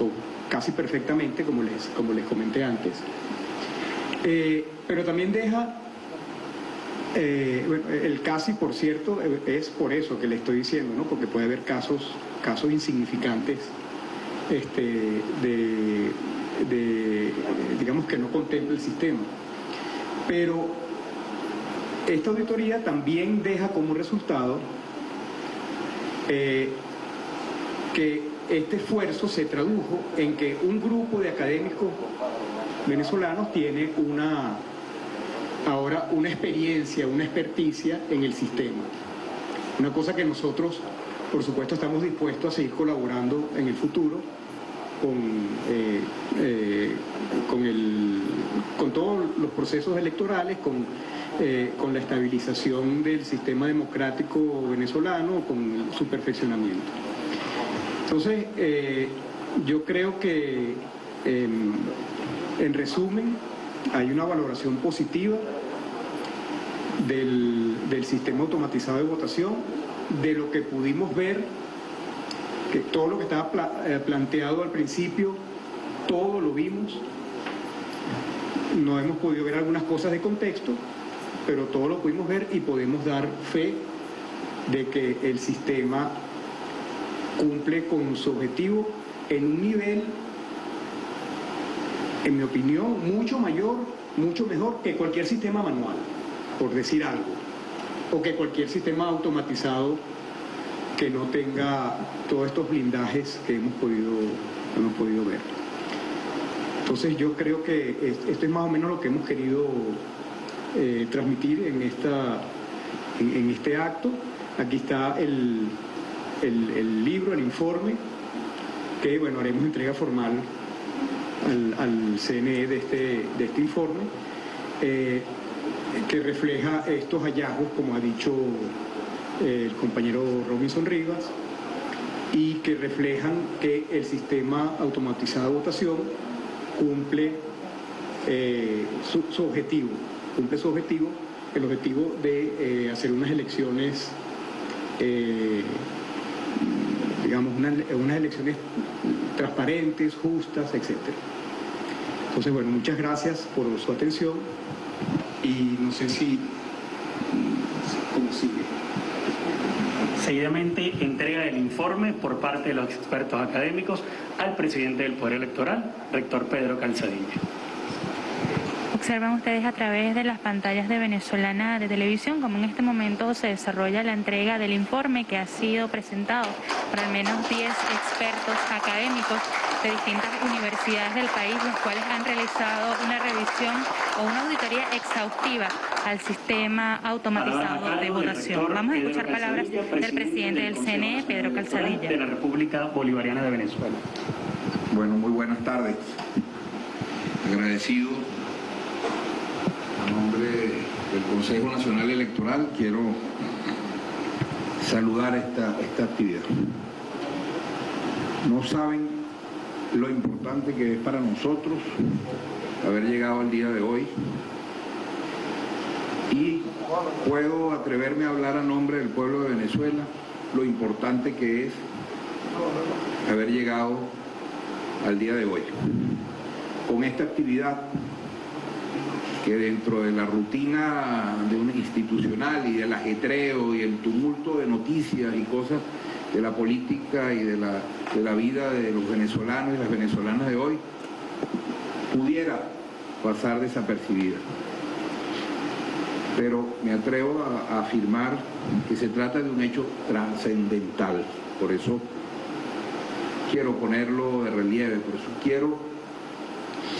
o casi perfectamente como les, como les comenté antes eh, pero también deja eh, el casi por cierto es por eso que le estoy diciendo ¿no? porque puede haber casos casos insignificantes este, de, digamos que no contempla el sistema. Pero esta auditoría también deja como resultado eh, que este esfuerzo se tradujo en que un grupo de académicos venezolanos tiene una ahora una experiencia, una experticia en el sistema. Una cosa que nosotros, por supuesto, estamos dispuestos a seguir colaborando en el futuro con, eh, eh, con, el, con todos los procesos electorales, con, eh, con la estabilización del sistema democrático venezolano, con su perfeccionamiento. Entonces, yo creo que, em, en resumen, hay una valoración positiva del, del, sistema automatizado de votación, de lo que pudimos ver, que todo lo que estaba pla planteado al principio, todo lo vimos, no hemos podido ver algunas cosas de contexto, pero todo lo pudimos ver y podemos dar fe de que el sistema cumple con su objetivo en un nivel, en mi opinión, mucho mayor, mucho mejor que cualquier sistema manual, por decir algo, o que cualquier sistema automatizado que no tenga todos estos blindajes que hemos podido, hemos podido ver. Entonces yo creo que esto es más o menos lo que hemos querido eh, transmitir en, esta, en, en, este acto. Aquí está el, el, libro, el informe, que bueno, haremos entrega formal al, CNE de este, de este informe, eh, que refleja estos hallazgos, como ha dicho eh, el compañero Robinson Rivas, y que reflejan que el sistema automatizado de votación cumple eh, su, objetivo, cumple su objetivo, el objetivo de hacer unas elecciones, digamos, una, unas elecciones transparentes, justas, etc. Entonces, bueno, muchas gracias por su atención y no sé si, cómo sigue. Seguidamente, entrega el informe por parte de los expertos académicos al presidente del Poder Electoral, rector Pedro Calzadilla. Observan ustedes a través de las pantallas de Venezolana de Televisión como en este momento se desarrolla la entrega del informe que ha sido presentado por al menos 10 expertos académicos de distintas universidades del país, los cuales han realizado una revisión o una auditoría exhaustiva al sistema automatizado de votación. Vamos a escuchar palabras del presidente del CNE, Pedro Calzadilla. De la República Bolivariana de Venezuela. Bueno, muy buenas tardes. Agradecido a nombre del Consejo Nacional Electoral, quiero saludar esta, esta actividad. No saben lo importante que es para nosotros haber llegado al día de hoy y puedo atreverme a hablar a nombre del pueblo de Venezuela lo importante que es haber llegado al día de hoy. Con esta actividad que dentro de la rutina de una institucional y del ajetreo y el tumulto de noticias y cosas de la política y de la, de la vida de los venezolanos y las venezolanas de hoy, pudiera pasar desapercibida. Pero me atrevo a, a afirmar que se trata de un hecho trascendental. Por eso quiero ponerlo de relieve, por eso quiero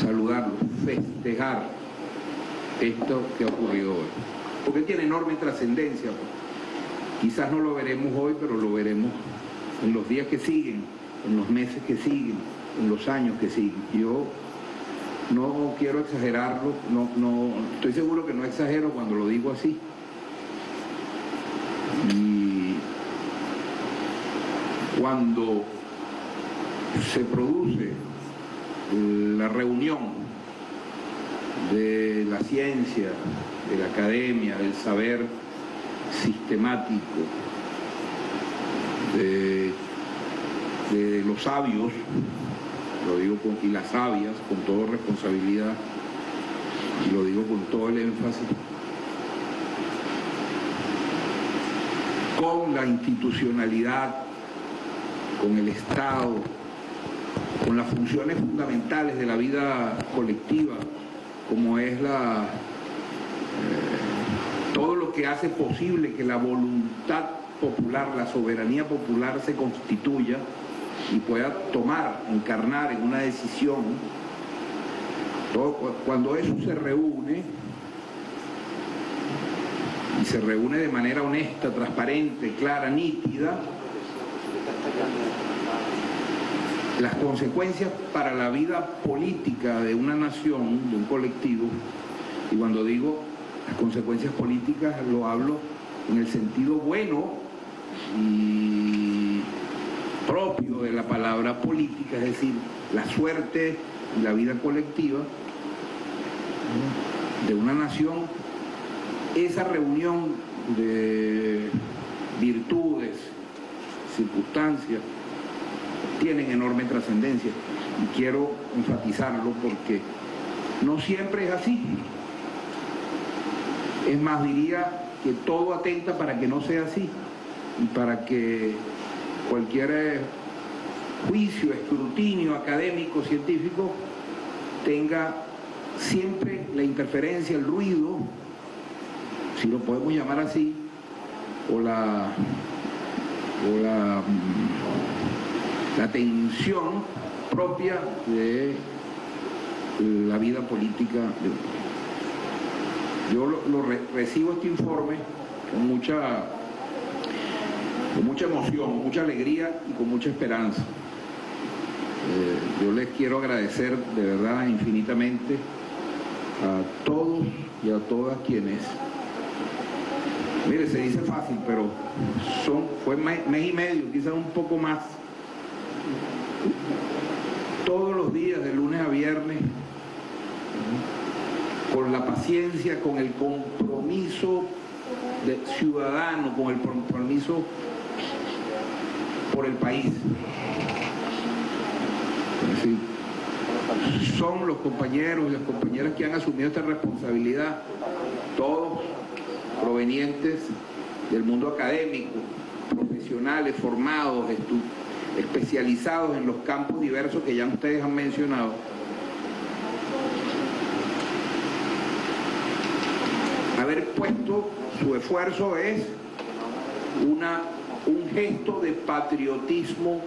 saludarlo, festejar esto que ha ocurrido hoy. Porque tiene enorme trascendencia. Quizás no lo veremos hoy, pero lo veremos en los días que siguen, en los meses que siguen, en los años que siguen. Yo no quiero exagerarlo, no, no, estoy seguro que no exagero cuando lo digo así. Y cuando se produce la reunión de la ciencia, de la academia, del saber sistemático, de, los sabios, lo digo con, y las sabias, con toda responsabilidad, y lo digo con todo el énfasis, con la institucionalidad, con el Estado, con las funciones fundamentales de la vida colectiva, como es la, eh, todo lo que hace posible que la voluntad popular, la soberanía popular se constituya y pueda tomar, encarnar en una decisión. cuando eso se reúne, y se reúne de manera honesta, transparente, clara, nítida, las consecuencias para la vida política de una nación, de un colectivo, y cuando digo las consecuencias políticas lo hablo en el sentido bueno y propio de la palabra política, es decir, la suerte y la vida colectiva de una nación, esa reunión de virtudes, circunstancias, tienen enorme trascendencia y quiero enfatizarlo porque no siempre es así. Es más, diría que todo atenta para que no sea así y para que cualquier eh, juicio, escrutinio académico, científico, tenga siempre la interferencia, el ruido, si lo podemos llamar así, o la, o la, mm, la tensión propia de la vida política yo lo, recibo este informe con mucha, con mucha emoción, mucha alegría y con mucha esperanza. Eh, yo les quiero agradecer de verdad infinitamente a todos y a todas quienes, mire, se dice fácil, pero son, fue mes y medio, quizás un poco más, todos los días, de lunes a viernes, con la paciencia, con el compromiso de ciudadano, con el compromiso por el país. son los compañeros y las compañeras que han asumido esta responsabilidad, todos provenientes del mundo académico, profesionales, formados, especializados en los campos diversos que ya ustedes han mencionado haber puesto su esfuerzo es una, un gesto de patriotismo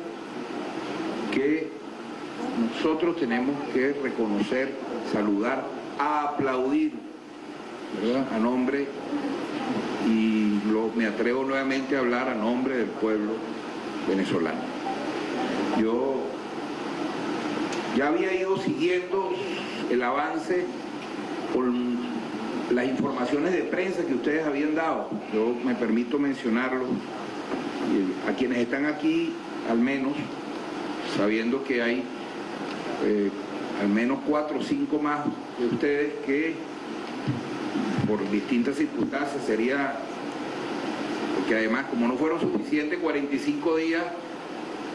que nosotros tenemos que reconocer, saludar, aplaudir, A nombre, y lo, me atrevo nuevamente a hablar a nombre del pueblo venezolano. Yo ya había ido siguiendo el avance con las informaciones de prensa que ustedes habían dado, yo me permito mencionarlo, a quienes están aquí, al menos, sabiendo que hay eh, al menos cuatro o cinco más de ustedes que por distintas circunstancias sería, porque además como no fueron suficientes 45 días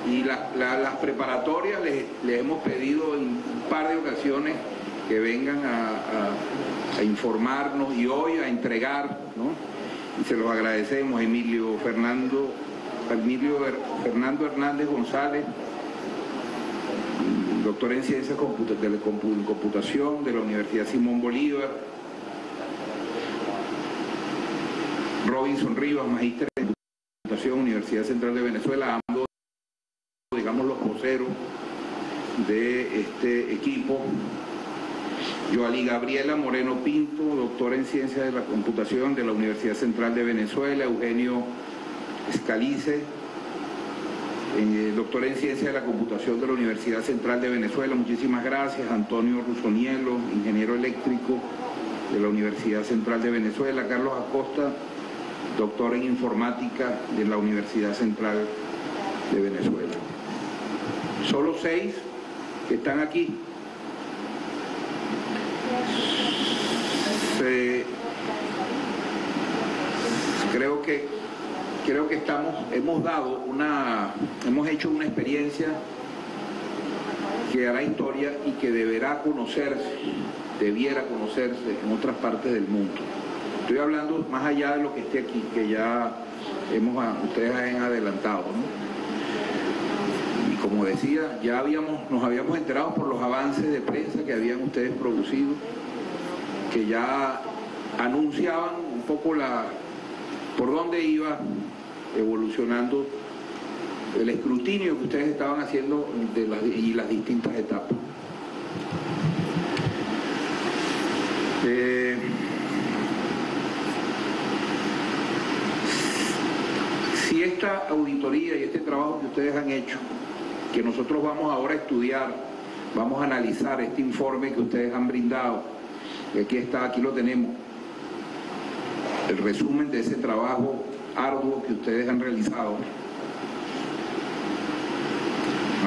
y las preparatorias les, hemos pedido en un par de ocasiones que vengan a a informarnos y hoy a entregar, ¿no? Y se los agradecemos, Emilio Fernando, Emilio Fernando Hernández González, doctor en Ciencias de Computación de la Universidad Simón Bolívar, Robinson Rivas, magíster en Computación, Universidad Central de Venezuela, ambos, digamos, los voceros de este equipo. Yoali Gabriela Moreno Pinto, doctora en Ciencias de la Computación de la Universidad Central de Venezuela, Eugenio Escalice, eh, doctor en Ciencias de la Computación de la Universidad Central de Venezuela, muchísimas gracias, Antonio Rusonielo, ingeniero eléctrico de la Universidad Central de Venezuela, Carlos Acosta, doctor en Informática de la Universidad Central de Venezuela. Solo seis que están aquí creo que creo que estamos, hemos dado una, hemos hecho una experiencia que hará historia y que deberá conocerse, debiera conocerse en otras partes del mundo. Estoy hablando más allá de lo que esté aquí, que ya hemos, ustedes han adelantado. Como decía, ya habíamos, nos habíamos enterado por los avances de prensa que habían ustedes producido que ya anunciaban un poco la, por dónde iba evolucionando el escrutinio que ustedes estaban haciendo de las, y las distintas etapas. Eh, si esta auditoría y este trabajo que ustedes han hecho, que nosotros vamos ahora a estudiar, vamos a analizar este informe que ustedes han brindado, aquí está, aquí lo tenemos, el resumen de ese trabajo arduo que ustedes han realizado.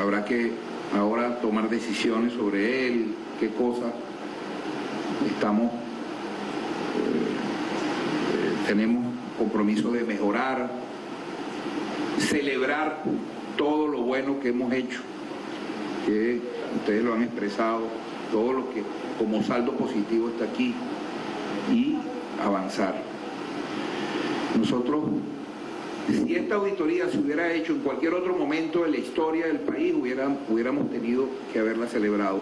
Habrá que ahora tomar decisiones sobre él, qué cosas estamos, eh, eh, tenemos compromiso de mejorar, celebrar todo lo bueno que hemos hecho, que ustedes lo han expresado, todo lo que como saldo positivo está aquí y avanzar. Nosotros, si esta auditoría se hubiera hecho en cualquier otro momento de la historia del país, hubiéramos tenido que haberla celebrado.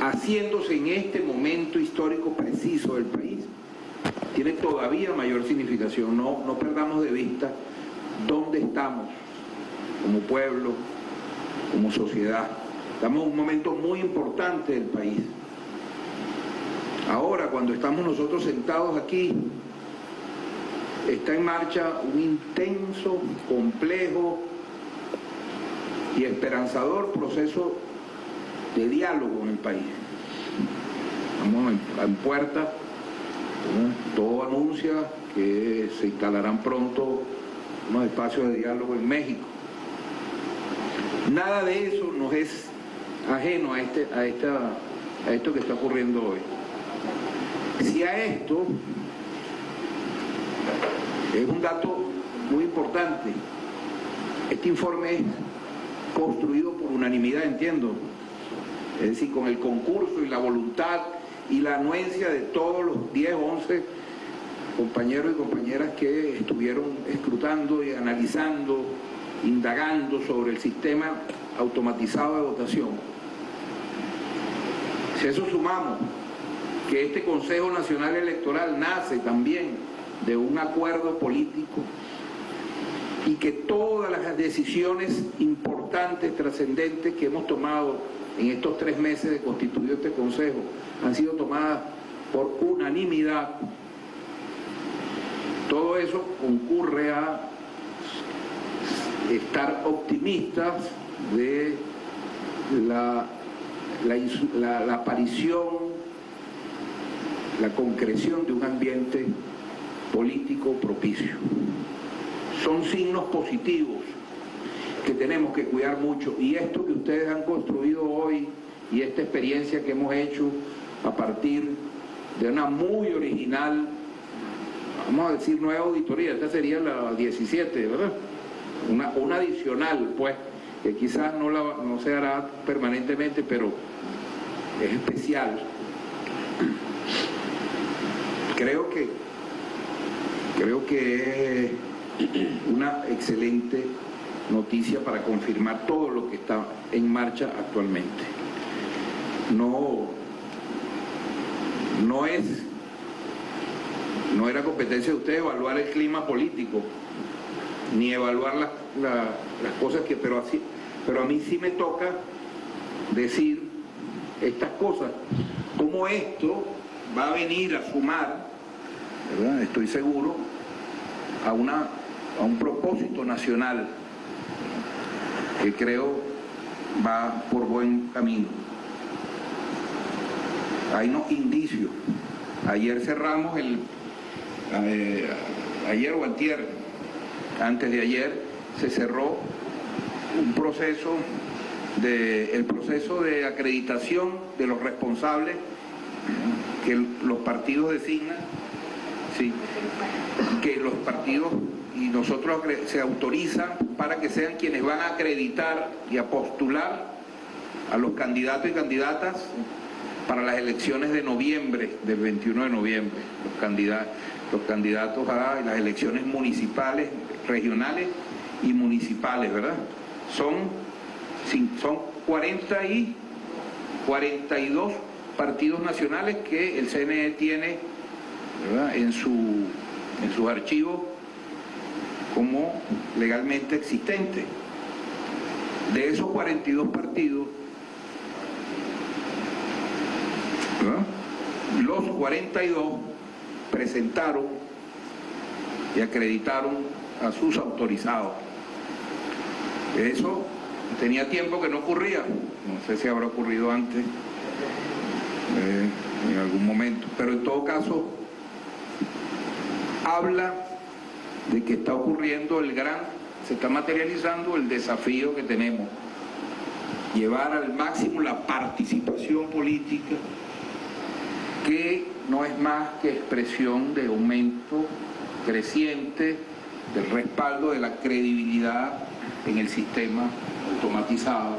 Haciéndose en este momento histórico preciso del país, tiene todavía mayor significación. No, no perdamos de vista dónde estamos como pueblo, como sociedad. Estamos en un momento muy importante del país. Ahora, cuando estamos nosotros sentados aquí, está en marcha un intenso, complejo y esperanzador proceso de diálogo en el país. Estamos en, puerta, todo anuncia que se instalarán pronto unos espacios de diálogo en México. Nada de eso nos es ajeno a, este, a, esta, a esto que está ocurriendo hoy. Si a esto es un dato muy importante. Este informe es construido por unanimidad, entiendo. Es decir, con el concurso y la voluntad y la anuencia de todos los 10 o 11 compañeros y compañeras que estuvieron escrutando y analizando, indagando sobre el sistema automatizado de votación. Si eso sumamos que este Consejo Nacional Electoral nace también de un acuerdo político y que todas las decisiones importantes, trascendentes que hemos tomado en estos tres meses de constituido este Consejo han sido tomadas por unanimidad. Todo eso concurre a estar optimistas de la, la, la aparición, la concreción de un ambiente político propicio. Son signos positivos que tenemos que cuidar mucho y esto que ustedes han construido hoy y esta experiencia que hemos hecho a partir de una muy original, vamos a decir nueva auditoría, esta sería la 17, ¿verdad? Una, adicional, pues, que quizás no, la, no se hará permanentemente, pero es especial. Creo que Creo que es una excelente noticia para confirmar todo lo que está en marcha actualmente. No, no es, no era competencia de usted evaluar el clima político, ni evaluar las cosas que, pero así, pero a mí sí me toca decir estas cosas, cómo esto va a venir a sumar estoy seguro, a, una, a un propósito nacional que creo va por buen camino. Hay unos indicios. Ayer cerramos el, eh, ayer o antier, antes de ayer, se cerró un proceso el proceso de acreditación de los responsables que los partidos designan que los partidos y nosotros se autorizan para que sean quienes van a acreditar y a postular a los candidatos y candidatas para las elecciones de noviembre, del 21 de noviembre, los candidatos a las elecciones municipales, regionales y municipales, ¿verdad? Son, son 40 y 42 partidos nacionales que el CNE tiene ¿verdad? en, su, en sus archivos como legalmente existente. De esos 42 partidos, ¿verdad? los 42 presentaron y acreditaron a sus autorizados. Eso tenía tiempo que no ocurría, no sé si habrá ocurrido antes, eh, en algún momento, pero en todo caso habla de que está ocurriendo el gran, se está materializando el desafío que tenemos, llevar al máximo la participación política, que no es más que expresión de aumento creciente del respaldo de la credibilidad en el sistema automatizado,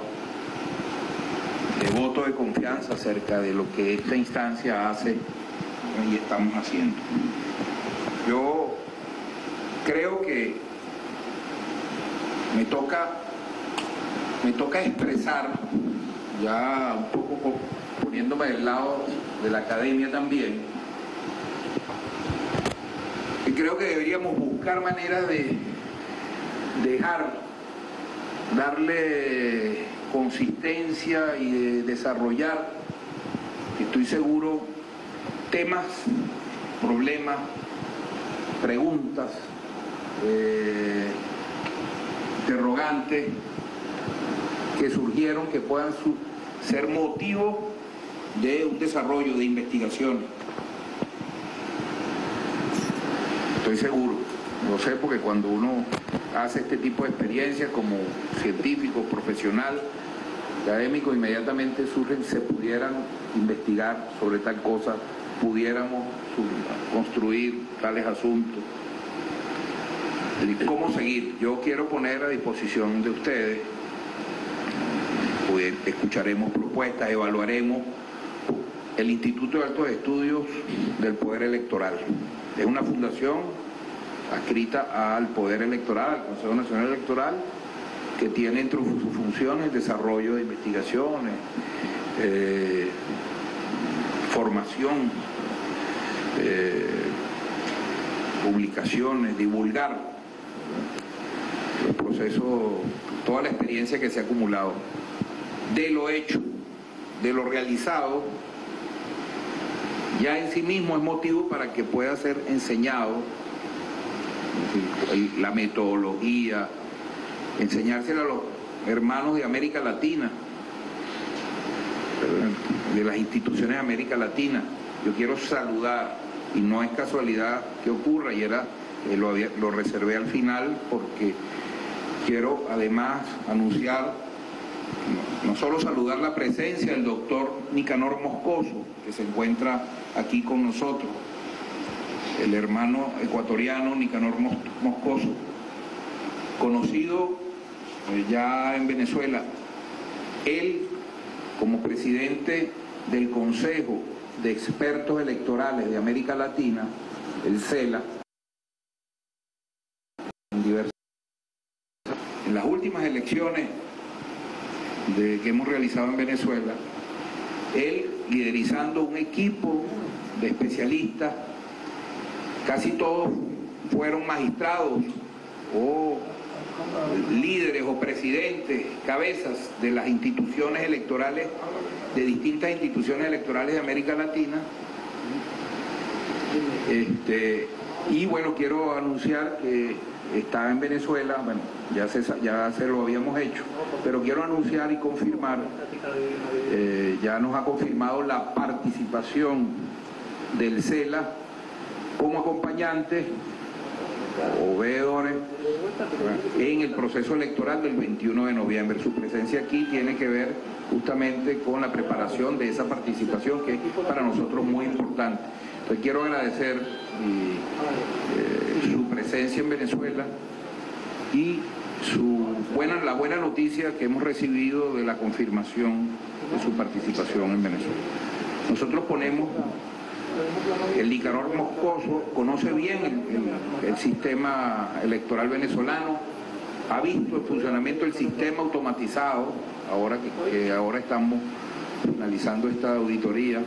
de voto de confianza acerca de lo que esta instancia hace y estamos haciendo. Yo creo que me toca, me toca expresar, ya un poco poniéndome del lado de la academia también, creo que deberíamos buscar maneras de dejar, darle consistencia y de desarrollar, estoy seguro, temas, problemas, preguntas, eh, interrogantes que surgieron que puedan ser motivo de un desarrollo de investigación. Estoy seguro, lo sé porque cuando uno hace este tipo de experiencias como científico, profesional, académico, inmediatamente surgen, se pudieran investigar sobre tal cosa, pudiéramos construir tales asuntos. ¿Cómo seguir? Yo quiero poner a disposición de ustedes, pues, escucharemos propuestas, evaluaremos el Instituto de Altos Estudios del Poder Electoral. Es una fundación adscrita al Poder Electoral, al Consejo Nacional Electoral, que tiene entre sus funciones desarrollo de investigaciones, eh, formación, eh, publicaciones, divulgar el proceso, toda la experiencia que se ha acumulado. De lo hecho, de lo realizado, ya en sí mismo es motivo para que pueda ser enseñado la metodología, enseñársela a los hermanos de América Latina, de las instituciones de América Latina. Yo quiero saludar, y no es casualidad que ocurra, y era, lo, lo reservé al final porque quiero además anunciar no solo saludar la presencia del doctor Nicanor Moscoso, que se encuentra aquí con nosotros, el hermano ecuatoriano Nicanor Moscoso, conocido eh, ya en Venezuela, él como presidente del Consejo de Expertos Electorales de América Latina, el CELA, en, en las últimas elecciones de, que hemos realizado en Venezuela, él liderizando un equipo de especialistas, casi todos fueron magistrados o líderes o presidentes, cabezas de las instituciones electorales, de distintas instituciones electorales de América Latina. Este, y bueno, quiero anunciar que está en Venezuela, bueno, ya se, ya se lo habíamos hecho, pero quiero anunciar y confirmar, eh, ya nos ha confirmado la participación del CELA como acompañante o veedores en el proceso electoral del 21 de noviembre. Su presencia aquí tiene que ver justamente con la preparación de esa participación que es para nosotros muy importante. Entonces quiero agradecer eh, su presencia en Venezuela y su buena, la buena noticia que hemos recibido de la confirmación de su participación en Venezuela. Nosotros ponemos el Nicanor Moscoso conoce bien el, sistema electoral venezolano, ha visto el funcionamiento del sistema automatizado, ahora que, ahora estamos finalizando esta auditoría,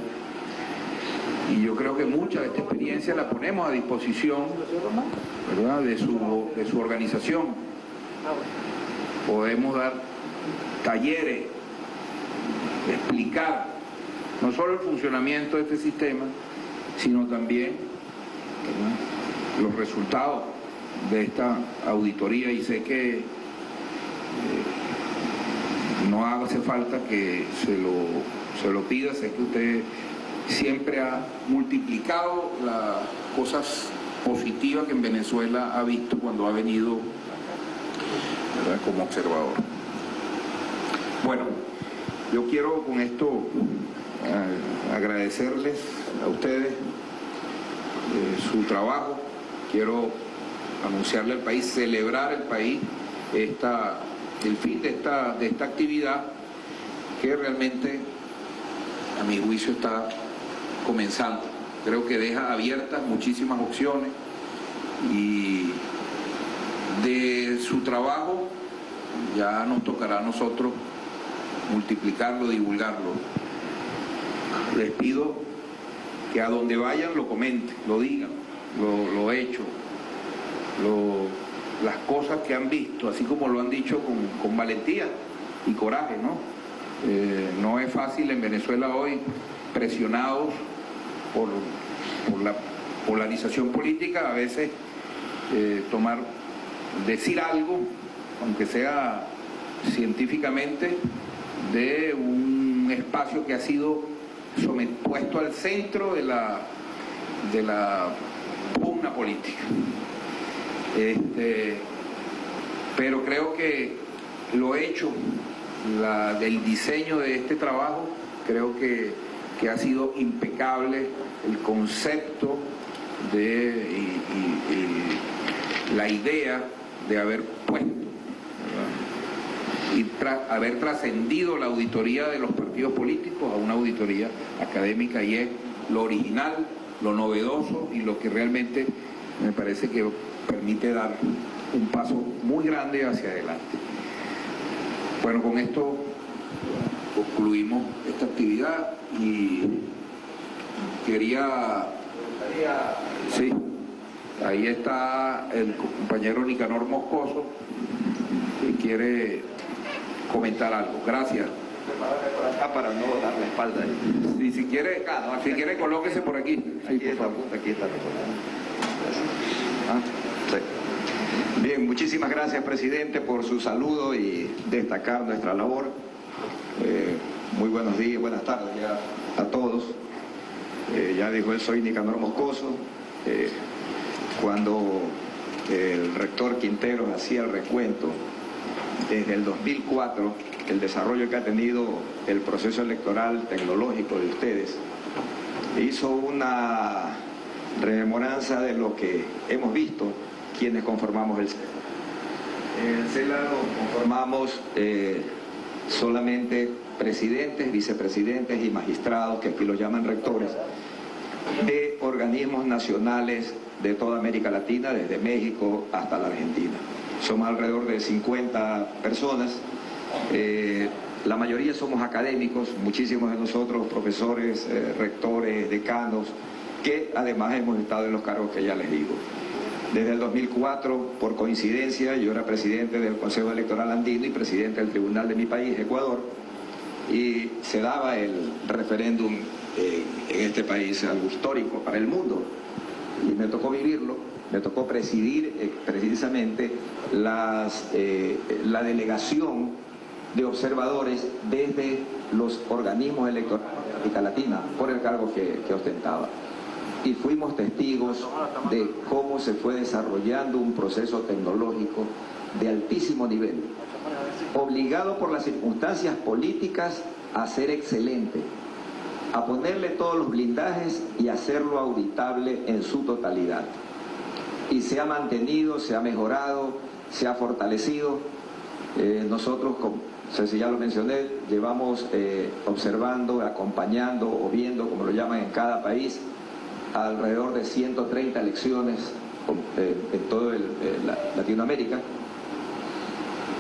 y yo creo que mucha de esta experiencia la ponemos a disposición ¿verdad? De, su, de su organización. Podemos dar talleres, explicar no solo el funcionamiento de este sistema, sino también los resultados de esta auditoría y sé que eh, no hace falta que se lo, se lo pida, sé que usted siempre ha multiplicado las cosas positivas que en Venezuela ha visto cuando ha venido como observador. Bueno, yo quiero con esto eh, agradecerles a ustedes eh, su trabajo, quiero anunciarle al país, celebrar el país esta, el fin de esta, de esta actividad que realmente a mi juicio está comenzando. Creo que deja abiertas muchísimas opciones y de su trabajo ya nos tocará a nosotros multiplicarlo, divulgarlo. Les pido que a donde vayan lo comenten, lo digan, lo, lo hecho, lo, las cosas que han visto, así como lo han dicho con, valentía y coraje, ¿no? Eh, no es fácil en Venezuela hoy, presionados por, por la polarización política, a veces eh, tomar, decir algo, aunque sea científicamente, de un espacio que ha sido puesto al centro de la, de la pugna política. Este, pero creo que lo hecho del diseño de este trabajo, creo que, que, ha sido impecable el concepto de, y, la idea de haber puesto y haber trascendido la auditoría de los partidos políticos a una auditoría académica y es lo original, lo novedoso y lo que realmente me parece que permite dar un paso muy grande hacia adelante. Bueno, con esto concluimos esta actividad y quería... Sí, ahí está el compañero Nicanor Moscoso que quiere comentar algo. Gracias. Acá para no dar la espalda. Y si quiere, no, si quiere colóquese por aquí. Sí, Aquí por está, favor. aquí está. Ah, sí. Bien, muchísimas gracias, presidente, por su saludo y destacar nuestra labor. Eh, muy buenos días, buenas tardes ya a todos. Eh, ya dijo él, soy Nicanor Moscoso. Eh, cuando el rector Quintero hacía el recuento desde el 2004, el desarrollo que ha tenido el proceso electoral tecnológico de ustedes, hizo una rememoranza de lo que hemos visto quienes conformamos el CELA. En el CELA lo conformamos eh, solamente presidentes, vicepresidentes y magistrados, que aquí lo llaman rectores, de organismos nacionales de toda América Latina, desde México hasta la Argentina. Somos alrededor de 50 personas. Eh, la mayoría somos académicos, muchísimos de nosotros profesores, eh, rectores, decanos, que además hemos estado en los cargos que ya les digo. Desde el 2004, por coincidencia, yo era presidente del Consejo Electoral Andino y presidente del Tribunal de mi país, Ecuador, y se daba el referéndum eh, en este país, algo histórico para el mundo. Y me tocó vivirlo, me tocó presidir eh, precisamente eh, la delegación de observadores desde los organismos electorales de América Latina por el cargo que ostentaba y fuimos testigos de cómo se fue desarrollando un proceso tecnológico de altísimo nivel, obligado por las circunstancias políticas a ser excelente, a ponerle todos los blindajes y hacerlo auditable en su totalidad. Y se ha mantenido, se ha mejorado, se ha fortalecido. Eh, nosotros, como ya lo mencioné, llevamos eh, observando, acompañando o viendo, como lo llaman en cada país, alrededor de 130 elecciones eh, en todo el, eh, la, Latinoamérica.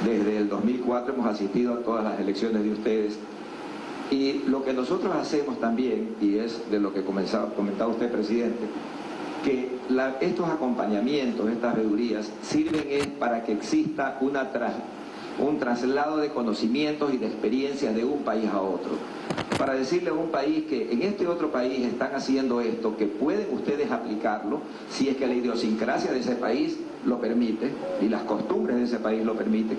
Desde el 2004 hemos asistido a todas las elecciones de ustedes Y lo que nosotros hacemos también, y es de lo que comenzaba, comentaba usted, presidente, que estos acompañamientos, estas veedurías, sirven es para que exista una tras- un traslado de conocimientos y de experiencias de un país a otro. Para decirle a un país que en este otro país están haciendo esto, que pueden ustedes aplicarlo, si es que la idiosincrasia de ese país lo permite y las costumbres de ese país lo permiten,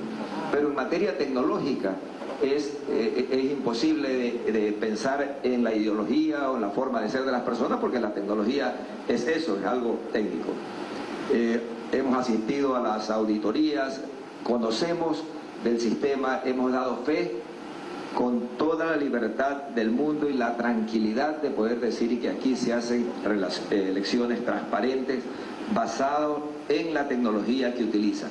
pero en materia tecnológica es, eh, es imposible de, pensar en la ideología o en la forma de ser de las personas porque la tecnología es eso, es algo técnico. Eh, hemos asistido a las auditorías, conocemos del sistema, hemos dado fe con toda la libertad del mundo y la tranquilidad de poder decir que aquí se hacen eh, elecciones transparentes basadas en la tecnología que utilizan.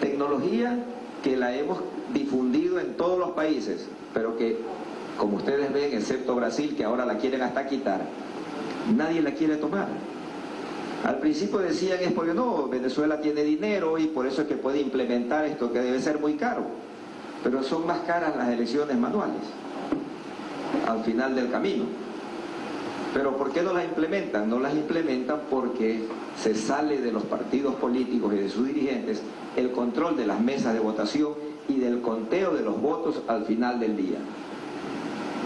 Tecnología que la hemos difundido en todos los países, pero que, como ustedes ven, excepto Brasil, que ahora la quieren hasta quitar, nadie la quiere tomar. Al principio decían es porque no, Venezuela tiene dinero y por eso es que puede implementar esto que debe ser muy caro. Pero son más caras las elecciones manuales al final del camino. Pero ¿por qué no las implementan? No las implementan porque se sale de los partidos políticos y de sus dirigentes el control de las mesas de votación y del conteo de los votos al final del día.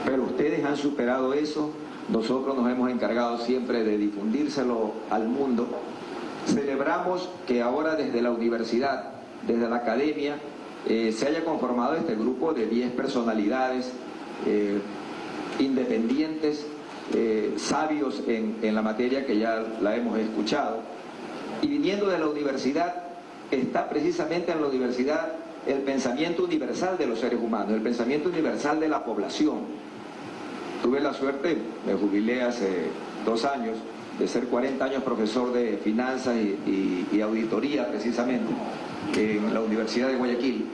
Pero ustedes han superado eso, nosotros nos hemos encargado siempre de difundírselo al mundo. Celebramos que ahora desde la universidad, desde la academia, eh, se haya conformado este grupo de 10 personalidades eh, independientes, eh, sabios en, en la materia que ya la hemos escuchado. Y viniendo de la universidad, está precisamente en la universidad el pensamiento universal de los seres humanos, el pensamiento universal de la población. Tuve la suerte, me jubilé hace dos años, de ser 40 años profesor de finanzas y, auditoría precisamente en la Universidad de Guayaquil.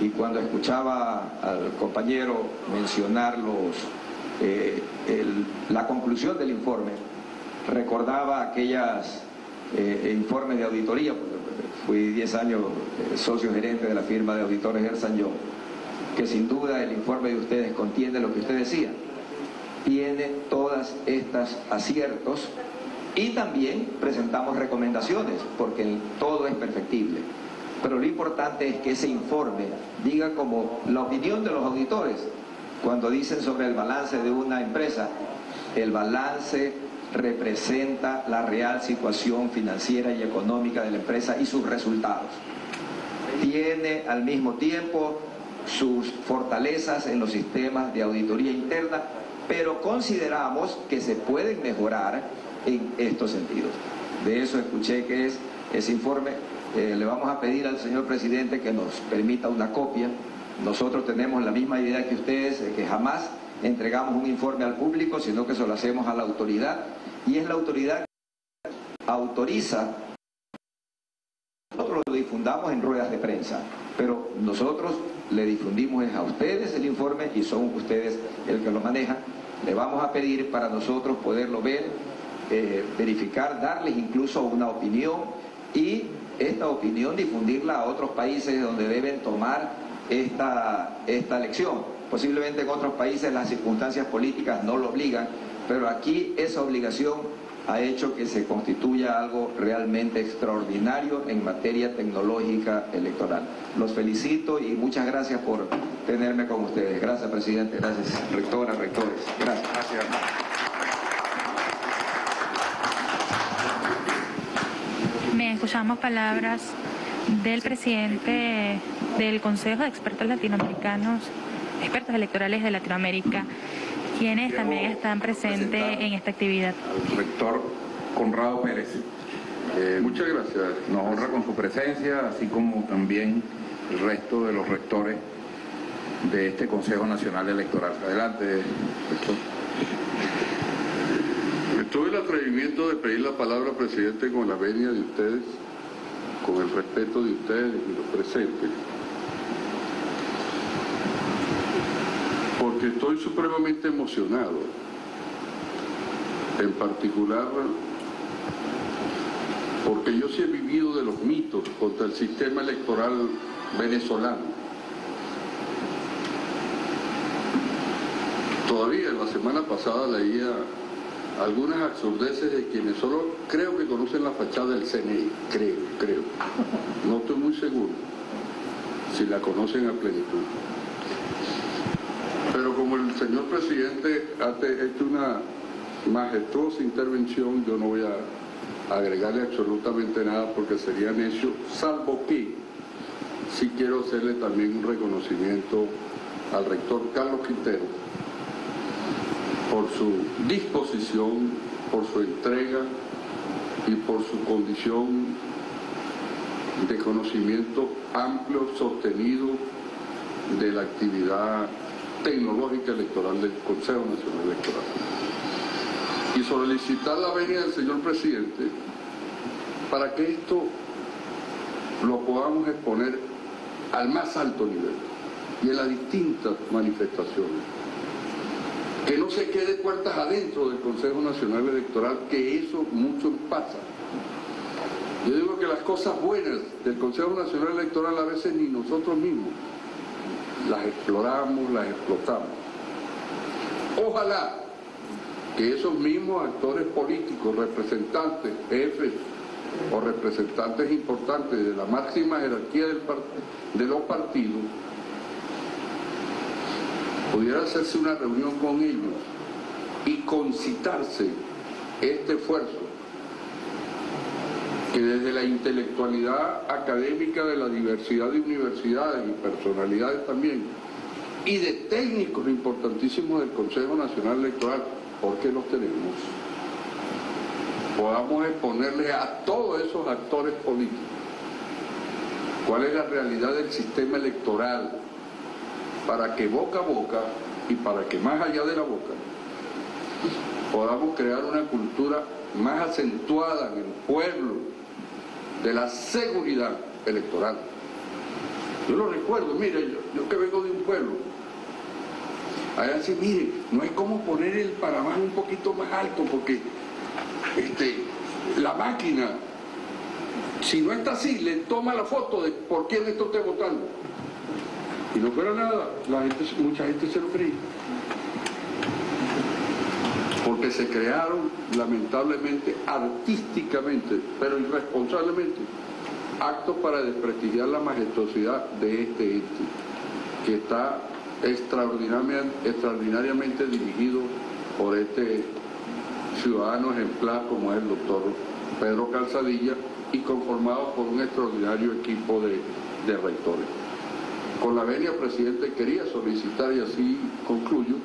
Y cuando escuchaba al compañero mencionar los, eh, la conclusión del informe, recordaba aquellas eh, informes de auditoría, fui 10 años eh, socio gerente de la firma de auditores Ersan Young, que sin duda el informe de ustedes contiene lo que usted decía tiene todas estas aciertos y también presentamos recomendaciones, porque todo es perfectible. Pero lo importante es que ese informe diga como la opinión de los auditores, cuando dicen sobre el balance de una empresa, el balance representa la real situación financiera y económica de la empresa y sus resultados tiene al mismo tiempo sus fortalezas en los sistemas de auditoría interna, pero consideramos que se pueden mejorar en estos sentidos. De eso escuché que es ese informe. Eh, le vamos a pedir al señor presidente que nos permita una copia. Nosotros tenemos la misma idea que ustedes, de que jamás entregamos un informe al público, sino que se lo hacemos a la autoridad. Y es la autoridad que autoriza nosotros lo difundamos en ruedas de prensa, pero nosotros le difundimos a ustedes el informe y son ustedes el que lo manejan. Le vamos a pedir para nosotros poderlo ver, eh, verificar, darles incluso una opinión y esta opinión difundirla a otros países donde deben tomar esta, esta lección. Posiblemente en otros países las circunstancias políticas no lo obligan, pero aquí esa obligación ha hecho que se constituya algo realmente extraordinario en materia tecnológica electoral. Los felicito y muchas gracias por tenerme con ustedes. Gracias, presidente. Gracias, rectora, rectores. Gracias. Me escuchamos palabras del presidente del Consejo de Expertos Latinoamericanos, expertos electorales de Latinoamérica, quienes también están presentes en esta actividad. al rector Conrado Pérez. Eh, Muchas gracias. nos honra con su presencia, así como también el resto de los rectores de este Consejo Nacional Electoral. Adelante, rector. Tuve el atrevimiento de pedir la palabra, presidente, con la venia de ustedes, con el respeto de ustedes y los presentes. Porque estoy supremamente emocionado. En particular, porque yo sí he vivido de los mitos contra el sistema electoral venezolano. Todavía la semana pasada leía algunas absurdeces de quienes solo creo que conocen la fachada del CNI, creo, creo. No estoy muy seguro si la conocen a plenitud. Pero como el señor presidente ha hecho una majestuosa intervención, yo no voy a agregarle absolutamente nada porque sería necio, salvo que sí quiero hacerle también un reconocimiento al rector Carlos Quintero por su disposición, por su entrega y por su condición de conocimiento amplio, sostenido de la actividad tecnológica electoral del Consejo Nacional Electoral. Y solicitar la venia del señor presidente para que esto lo podamos exponer al más alto nivel y en las distintas manifestaciones. Que no se quede puertas adentro del Consejo Nacional Electoral, que eso mucho pasa. Yo digo que las cosas buenas del Consejo Nacional Electoral a veces ni nosotros mismos las exploramos, las explotamos. Ojalá que esos mismos actores políticos, representantes, jefes o representantes importantes de la máxima jerarquía de los partidos, pudiera hacerse una reunión con ellos y concitarse este esfuerzo que desde la intelectualidad académica de la diversidad de universidades y personalidades también, y de técnicos importantísimos del Consejo Nacional Electoral, porque los tenemos, podamos exponerle a todos esos actores políticos cuál es la realidad del sistema electoral, para que boca a boca y para que más allá de la boca podamos crear una cultura más acentuada en el pueblo, de la seguridad electoral. Yo lo recuerdo, mire, yo, que vengo de un pueblo, allá sí, mire, no hay como poner el paramán un poquito más alto porque este, la máquina, si no está así, le toma la foto de por quién esto esté votando. Y no fuera nada, la gente, mucha gente se lo creía porque se crearon lamentablemente artísticamente, pero irresponsablemente, actos para desprestigiar la majestuosidad de este ente, que está extraordinariamente, dirigido por este ciudadano ejemplar como es el doctor Pedro Calzadilla y conformado por un extraordinario equipo de rectores. Con la venia, presidente, quería solicitar, y así concluyo,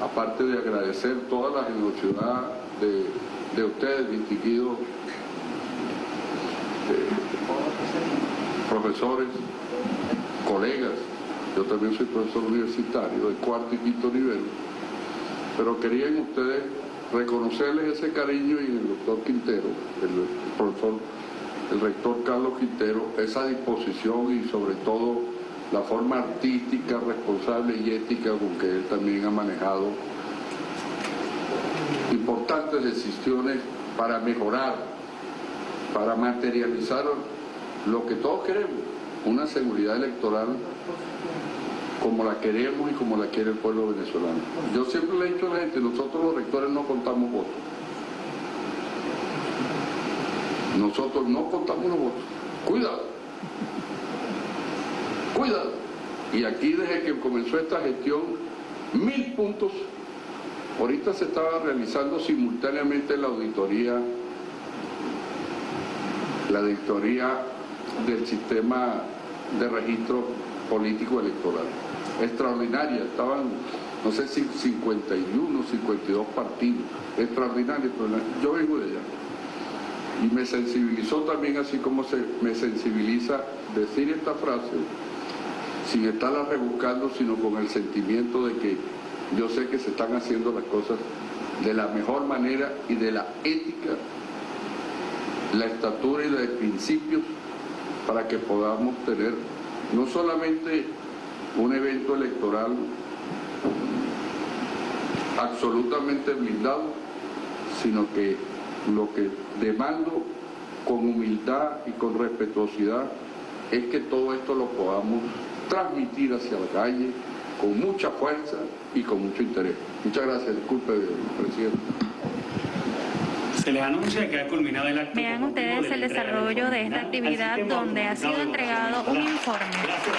aparte de agradecer toda la generosidad de, ustedes, distinguidos profesores, colegas, yo también soy profesor universitario de cuarto y quinto nivel, pero querían ustedes reconocerles ese cariño y el doctor Quintero, el profesor, el rector Carlos Quintero, esa disposición y sobre todo la forma artística, responsable y ética con que él también ha manejado importantes decisiones para mejorar, para materializar lo que todos queremos, una seguridad electoral como la queremos y como la quiere el pueblo venezolano. Yo siempre le he dicho a la gente, nosotros los rectores no contamos votos. Nosotros no contamos los votos. Cuidado. Cuidado. Y aquí desde que comenzó esta gestión, mil puntos. Ahorita se estaba realizando simultáneamente la auditoría, la auditoría del sistema de registro político electoral. Extraordinaria, estaban, no sé si 51, 52 partidos, extraordinaria, yo vengo de allá. Y me sensibilizó también, así como se me sensibiliza decir esta frase, sin estarla rebuscando, sino con el sentimiento de que yo sé que se están haciendo las cosas de la mejor manera y de la ética, la estatura y de principios para que podamos tener no solamente un evento electoral absolutamente blindado, sino que lo que demando con humildad y con respetuosidad es que todo esto lo podamos transmitir hacia la calle con mucha fuerza y con mucho interés. Muchas gracias, disculpe, presidente. Se les anuncia que ha culminado el acto. Vean ustedes de el desarrollo de esta actividad donde ha sido entregado un informe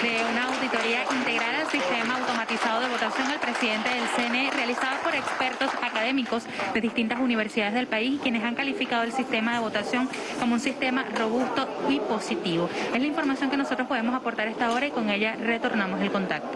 de una auditoría integral al sistema automatizado de votación al presidente del CNE realizada por expertos académicos de distintas universidades del país quienes han calificado el sistema de votación como un sistema robusto y positivo. Es la información que nosotros podemos aportar a esta hora y con ella retornamos el contacto.